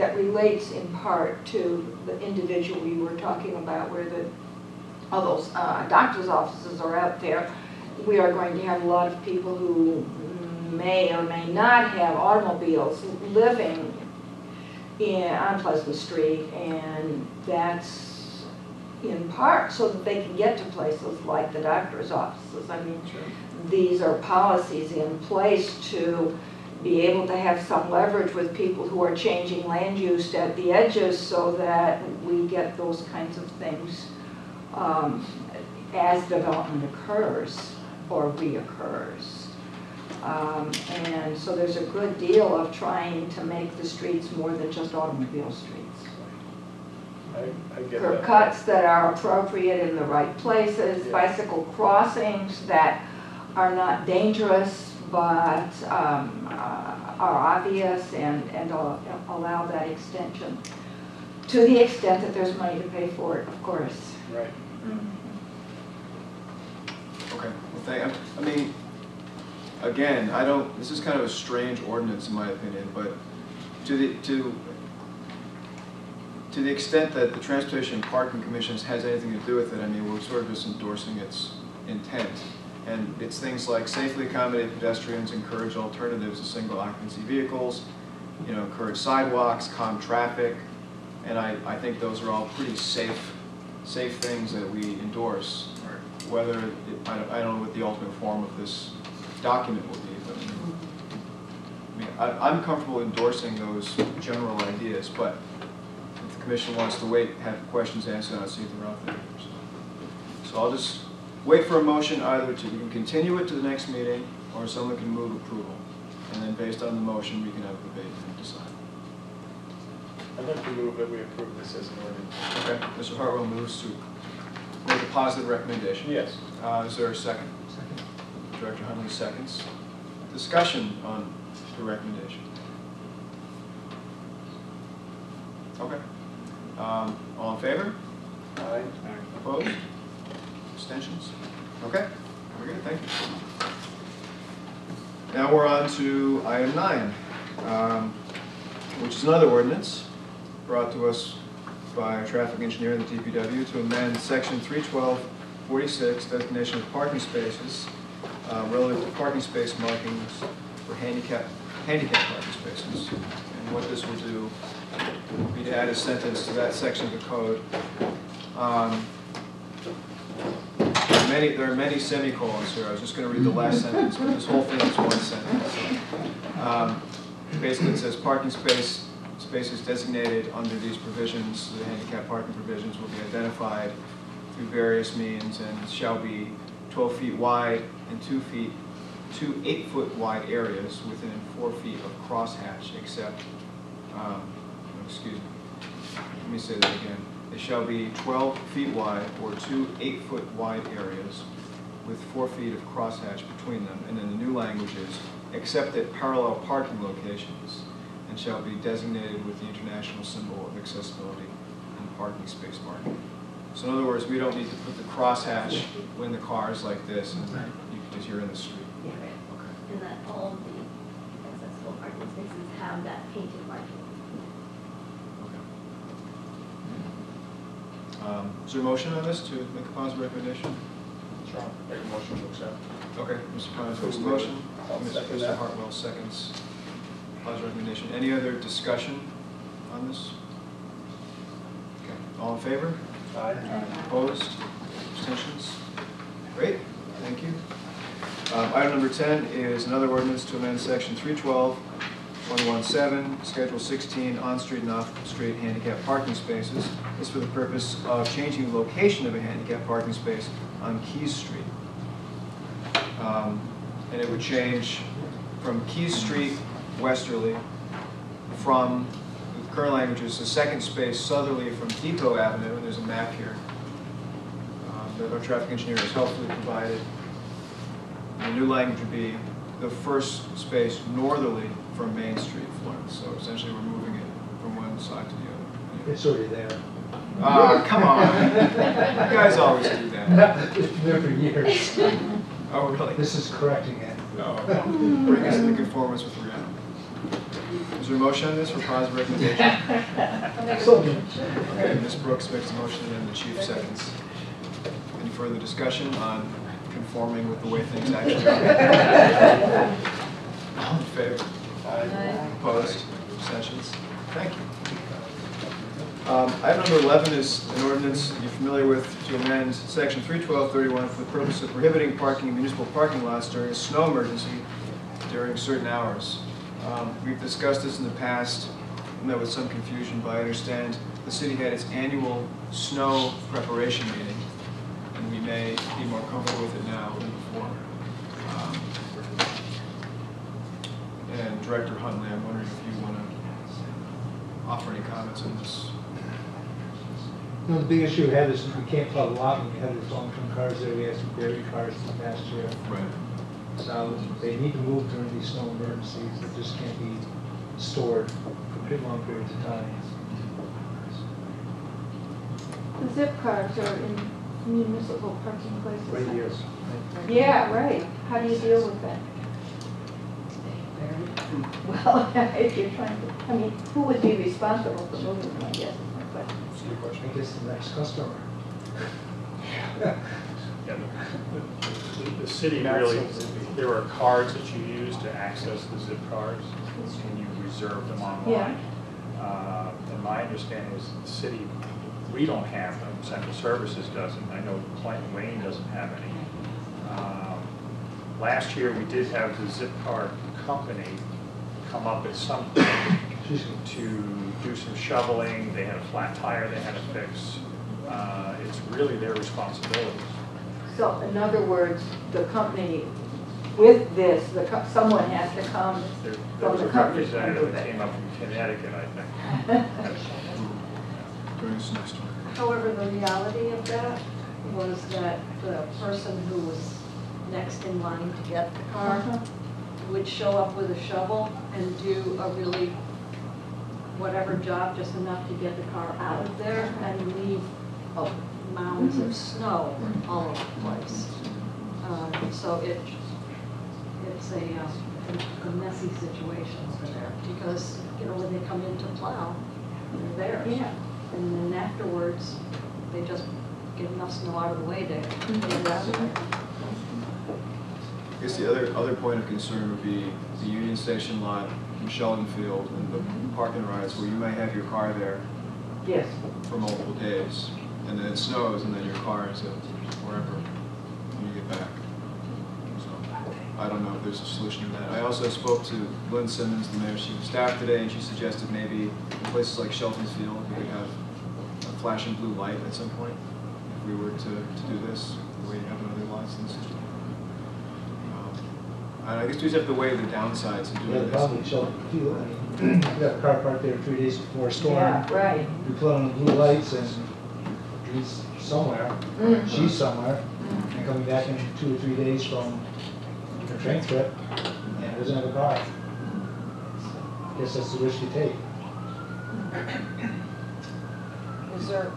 that relates in part to the individual you were talking about, where the all those uh, doctor's offices are out there, we are going to have a lot of people who may or may not have automobiles living in, on Pleasant Street, and that's in part so that they can get to places like the doctor's offices. I mean, these are policies in place to be able to have some leverage with people who are changing land use at the edges so that we get those kinds of things um, as development occurs or reoccurs. Um, And so there's a good deal of trying to make the streets more than just automobile streets. I, I get Curb that. cuts that are appropriate in the right places, Yeah. bicycle crossings that are not dangerous but um, uh, are obvious and, and al- allow that extension. To the extent that there's money to pay for it, of course. Right. Okay, well, thank, I mean, again, I don't, this is kind of a strange ordinance in my opinion, but to the, to, to the extent that the Transportation and Parking Commission has anything to do with it, I mean, we're sort of just endorsing its intent. And it's things like safely accommodate pedestrians, encourage alternatives to single occupancy vehicles, you know, encourage sidewalks, calm traffic, and I, I think those are all pretty safe, safe things that we endorse. Whether, it- I don't, I don't know what the ultimate form of this document will be, but, I mean, I, I'm comfortable endorsing those general ideas, but if the commission wants to wait, have questions answered, I'll see they're out there. So- So I'll just wait for a motion either to, we can continue it to the next meeting, or someone can move approval. And then based on the motion, we can have a debate and decide. I'd like to move that we approve this as an ordinance. Okay, Mr. Hartwell moves to make a positive recommendation. Yes. Uh, is there a second? Second. Director Huntley seconds. Discussion on the recommendation. Okay. Um, all in favor? Aye. Opposed? Okay, very good, thank you. Now we're on to item nine, um, which is another ordinance brought to us by a traffic engineer in the DPW to amend section 31246, designation of parking spaces, uh, relative to parking space markings for handicap, handicap parking spaces. And what this will do would be to add a sentence to that section of the code. Um, Many, there are many semicolons here, I was just gonna read the last sentence, but this whole thing is one sentence. Um, Basically, it says parking space, spaces designated under these provisions, the handicap parking provisions will be identified through various means and shall be twelve feet wide and two feet, two eight-foot wide areas within four feet of crosshatch, except, um, excuse me, let me say that again. They shall be 12 feet wide or two eight-foot wide areas with four feet of crosshatch between them. And in the new languages, except at parallel parking locations, and shall be designated with the international symbol of accessibility and parking space marking. So in other words, we don't need to put the crosshatch when the car is like this, and you- because you're in the street. Yeah, right. Okay. And that all the accessible parking spaces have that painted marking. Um, Is there a motion on this to make a positive recommendation? Sure. Make a motion to accept. Okay, Mr. Pines makes a motion. I'll Mr. second Mr. that. Hartwell seconds. Positive recommendation. Any other discussion on this? Okay, all in favor? Aye. Opposed? Abstentions? Great, thank you. Um, Item number 10 is another ordinance to amend section 312, 117, Schedule 16, on-street and off-street handicap parking spaces. This is for the purpose of changing the location of a handicap parking space on Keys Street. Um, And it would change from Keys Street westerly, from, the current language is the second space southerly from Depot Avenue, and there's a map here um, that our traffic engineer has helpfully provided. The new language would be the first space northerly from Main Street, Florence. So essentially, we're moving it from one side to the other. It's already there. Ah, come on. You guys always do that. It's been there for years. Oh, really? This is correcting it. No. Bring us into conformance with reality. Is there a motion on this for positive recommendation? So. Okay, Ms. Brooks makes the motion and the chief seconds. Any further discussion on conforming with the way things actually are? All in favor? Opposed? Abstentions? Thank you. Um, Item number 11 is an ordinance you're familiar with to amend section 31231 for the purpose of prohibiting parking in municipal parking lots during a snow emergency during certain hours. Um, We've discussed this in the past, met with some confusion, but I understand the city had its annual snow preparation meeting, and we may be more comfortable with it now than before. Um, Director Huntley, I'm wondering if you want to offer any comments on this. You know, the big issue we had is we can't plow a lot when we have these long-term cars there, we had some buried cars in the past year. Right. So they need to move during these snow emergencies, they just can't be stored for pretty long periods of time. The Zipcars are in municipal parking places. Right here. Yeah, right. How do you deal with that? Well, if you're trying to, I mean, who would be responsible for moving them, I guess, is my question. I guess the next customer. Yeah, the- The city really, there are cards that you use to access the zip cards, and you reserve them online. Uh, And my understanding is the city, we don't have them, Central Services doesn't, I know Clinton Wayne doesn't have any. Um, Last year, we did have the zip card company come up at some point to do some shoveling, they had a flat tire they had to fix. Uh, It's really their responsibility. So in other words, the company, with this, the, co- someone has to come There there from was a the company and representative that came up from Connecticut, I think. During a snowstorm. However, the reality of that was that the person who was next in line to get the car Uh-huh. Would show up with a shovel and do a really, whatever job, just enough to get the car out of there and leave uh, mounds of snow all over the place. Um, So it, it's a, um, a messy situation over there because, you know, when they come in to plow, they're there. Yeah. And then afterwards, they just get enough snow out of the way to get it out of there. I guess the other, other point of concern would be the Union Station lot in Sheldon Field and the mm-hmm. parking rides where you might have your car there Yes. for multiple days, and then it snows, and then your car is at wherever when you get back. So I don't know if there's a solution to that. I also spoke to Lynn Simmons, the mayor's chief of staff today, and she suggested maybe in places like Sheldon Field, we could have a flashing blue light at some point if we were to, to do this, the way you have in other lots in the city. Um, I guess we just have to weigh the downsides of Yeah, doing the this. problem with Sheldon Field, I mean, you have a car parked there three days before a storm. Yeah, right. You put on the blue lights and he's somewhere, Mhm. she's somewhere, and coming back in two or three days from a train trip and doesn't have a car. Guess that's the risk you take. Is there,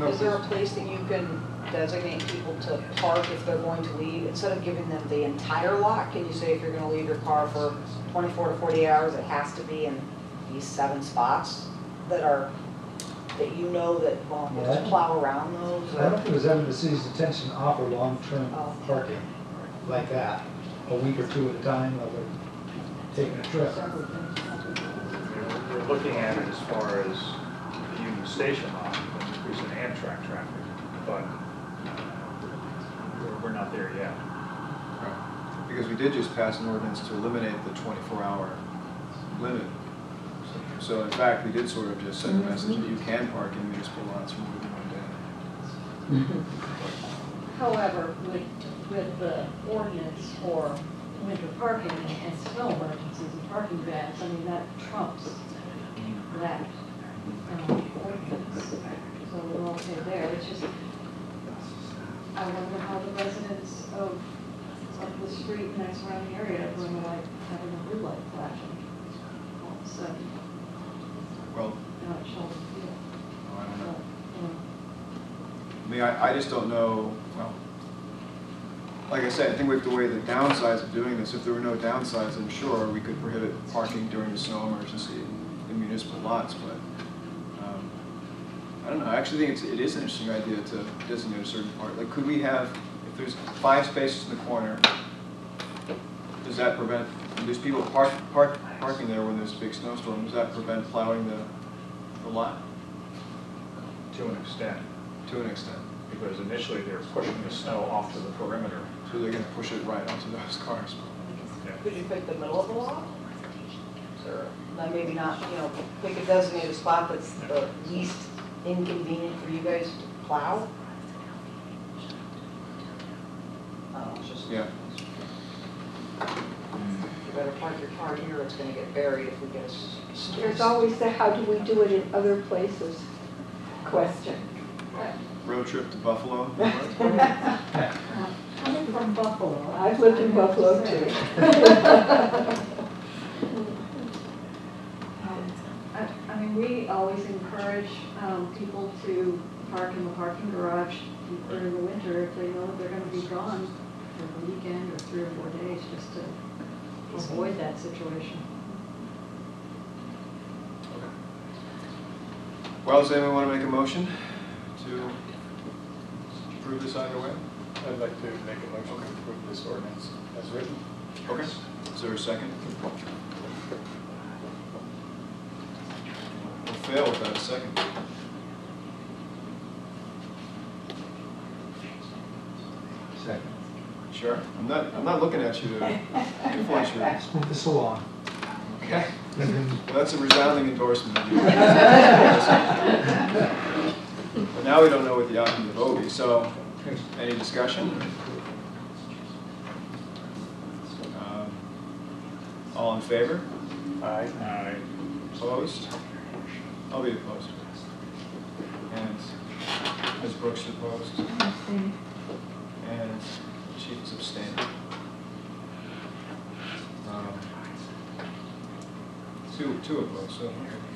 No, is there a please. place that you can designate people to park if they're going to leave? Instead of giving them the entire lot, can you say if you're gonna leave your car for twenty-four to forty-eight hours, it has to be in these seven spots that are, that you know that, well, we'll just Yeah. plow around those? I don't think it was ever the city's intention to offer long-term Oh. parking like that, a week or two at a time, of it taking a trip. We're we're looking at it as far as the Union Station lot, increasing Amtrak traffic, but we're, we're not there yet. Right. Because we did just pass an ordinance to eliminate the 24-hour limit. So- So in fact, we did sort of just send a message that you can park in municipal lots for more than one day. However, with, with the ordinance for winter parking and snow emergencies and parking bans, I mean, that trumps that um, ordinance. So we're okay there, it's just, I wonder how the residents of, of the street and that surrounding area are going to like having a blue light flashing all of a sudden, Well, down at Sheldon Field. oh, I don't know. But, you know, I mean, I, I just don't know, well, like I said, I think we have to weigh the downsides of doing this. If there were no downsides, then sure, we could prohibit parking during the snow emergency in municipal lots, but, I don't know, I actually think it's, it is an interesting idea to designate a certain part. Like, could we have, if there's five spaces in the corner, does that prevent, there's people park, park, parking there when there's a big snowstorm, does that prevent plowing the, the lot To an extent, to an extent? because initially they're pushing the snow off to the perimeter. So they're gonna push it right onto those cars. Could you pick the middle of the lot? Or, now maybe not, you know, pick a designated spot that's the least inconvenient for you guys to plow? I don't know, it's just, Yeah. you better park your car here, it's gonna get buried if we get a s- s- There's always the how do we do it in other places question. Road trip to Buffalo. Coming from Buffalo. I've lived in Buffalo too. I, I mean, we always encourage, um, people to park in the parking garage during the winter if they know they're gonna be gone for the weekend or three or four days, just to avoid that situation. Well, does anyone want to make a motion to approve this either way? I'd like to make a motion to approve this ordinance as written. Okay. Is there a second? We'll fail without a second. Second. Sure? I'm not, I'm not looking at you to influence your, Let's move this along. okay? Well, That's a resounding endorsement of you. But now we don't know what the outcome of the vote will be, so any discussion? Um, All in favor? Aye. Aye. Opposed? I'll be opposed. And Ms. Brooks opposed, and is abstaining. Um, Two, two opposed, so,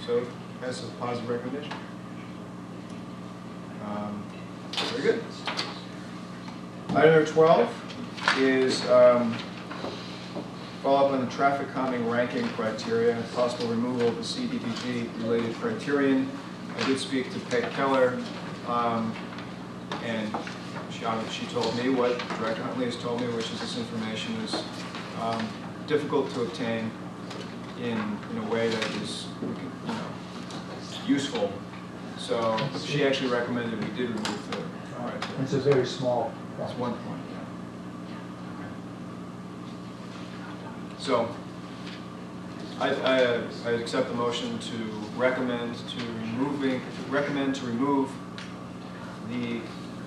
so that's a positive recommendation. Um, Very good. Item number 12 is um, follow up on the traffic calming ranking criteria and possible removal of the CDBG-related criterion. I did speak to Peg Keller, um, and she, she told me what Director Huntley has told me, which is this information is um, difficult to obtain in, in a way that is, you know, useful. So she actually recommended we did remove the criteria. It's a very small. That's one point, So, I, I, I accept the motion to recommend to removing, recommend to remove the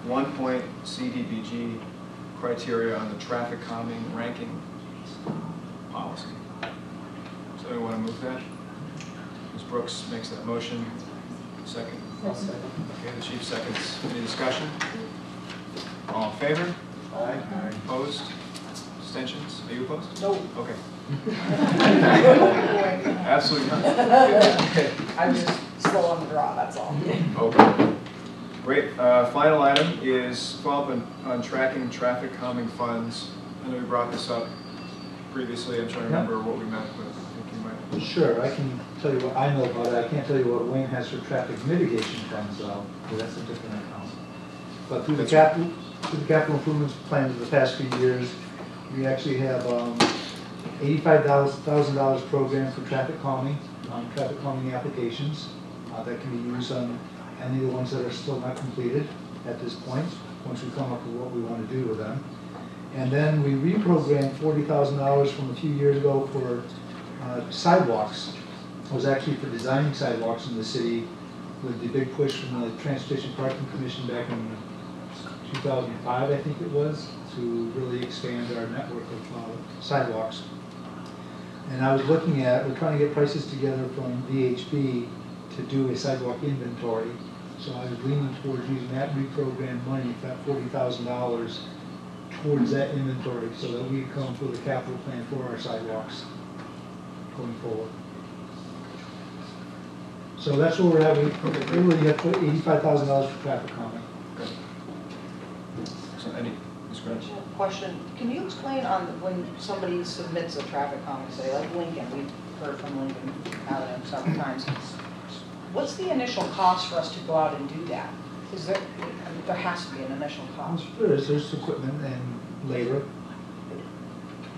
one-point CDBG criteria on the traffic calming ranking policy. So anyone want to move that? Ms. Brooks makes that motion. Second? Okay, the chief seconds. Any discussion? All in favor? Aye. Opposed? Abstentions? Are you opposed? No. Okay. Absolutely not. Okay. I'm just slow on the draw, that's all. Okay. Great. Uh, Final item is follow-up on, on tracking traffic calming funds. I know we brought this up previously. I'm trying to Yeah. remember what we meant, but I think you might. Sure, I can tell you what I know about it. I can't tell you what Wayne has for traffic mitigation funds, though, because that's a different account. But through the That's- capital, through the capital improvements plan of the past few years, we actually have um, eighty-five thousand dollars program for traffic calming, um, traffic calming applications uh, that can be used on any of the ones that are still not completed at this point, once we come up with what we want to do with them. And then we reprogrammed forty thousand dollars from a few years ago for uh, sidewalks. It was actually for designing sidewalks in the city with the big push from the Transportation Parking Commission back in 2005, I think it was, to really expand our network of uh, sidewalks. And I was looking at, we're trying to get prices together from VHB to do a sidewalk inventory. So I was leaning towards using that reprogrammed money, that forty thousand dollars, towards that inventory, so that we come up with a capital plan for our sidewalks going forward. So that's where we're at, we really have put eighty-five thousand dollars for traffic calming. Okay. So any, Ms. Question, can you explain on, when somebody submits a traffic comment, say like Lincoln, we've heard from Lincoln Avenue several times. What's the initial cost for us to go out and do that? Is there, I mean, there has to be an initial cost. There is, there's equipment and labor.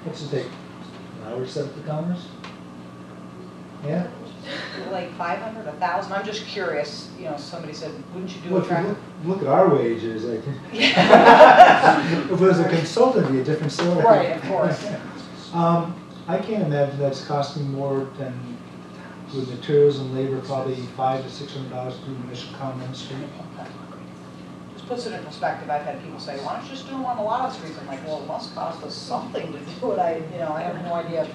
What's it take? An hour to set up the cameras? Yeah? Like five hundred, a thousand? I'm just curious, you know, somebody said, wouldn't you do Well, a if you traffic? look, look at our wages, I. If it was a consultant, it'd be a different story. Right, of course. Um, I can't imagine that's costing more than with materials and labor, probably five to six hundred dollars to do an initial comment street. Just puts it in perspective, I've had people say, why don't you just do them on a lot of streets? I'm like, well, it must cost us something to do it, I, you know, I have no idea.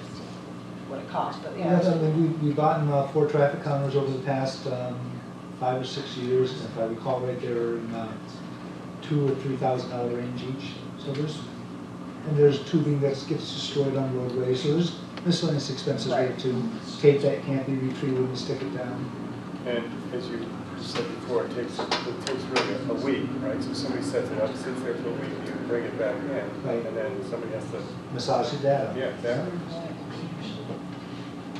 What it costs, but Yeah, yeah. I mean, we, we bought in, uh, four traffic counters over the past, um, five or six years, and if I recall right, they're in, uh, two or three thousand dollar range each, so there's, and there's tubing that gets destroyed on roadways, so there's miscellaneous expenses there Right. too. Tape that can't be retrieved and stick it down. And as you said before, it takes, it takes really a week, right? So somebody sets it up, sits there for a week, you bring it back in, Right. and then somebody has to, Massage the data. yeah, exactly.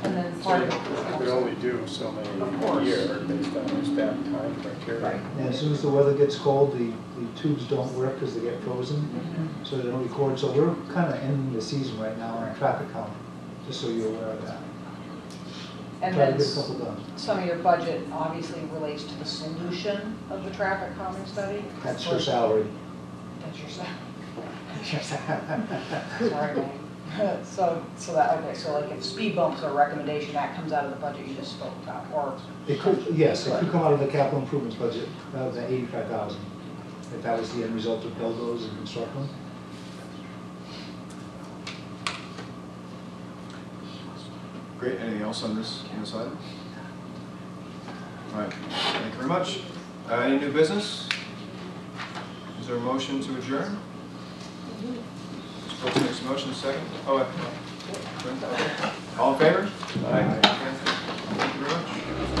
And then So part you of could it. only do so many Of course. a year based on your staff time criteria. Right. And as soon as the weather gets cold, the, the tubes don't work because they get frozen, mm-hmm. so they don't record. So we're kind of ending the season right now on traffic count, just so you're aware of that. And Try to then get a couple done. some of your budget obviously relates to the solution of the traffic calming study. That's your salary. That's your salary. That's your salary. Sorry, Wayne. So, so that, okay, so like if speed bumps are a recommendation, that comes out of the budget you just spoke about, or, It could, yes, it could come out of the capital improvements budget, that was at eighty-five thousand, if that was the end result of build those and construct them. Great, anything else on this, on this item? All right, thank you very much. Uh, Any new business? Is there a motion to adjourn? Folks makes a motion, second. Oh, all in favor? Aye. Thank you very much.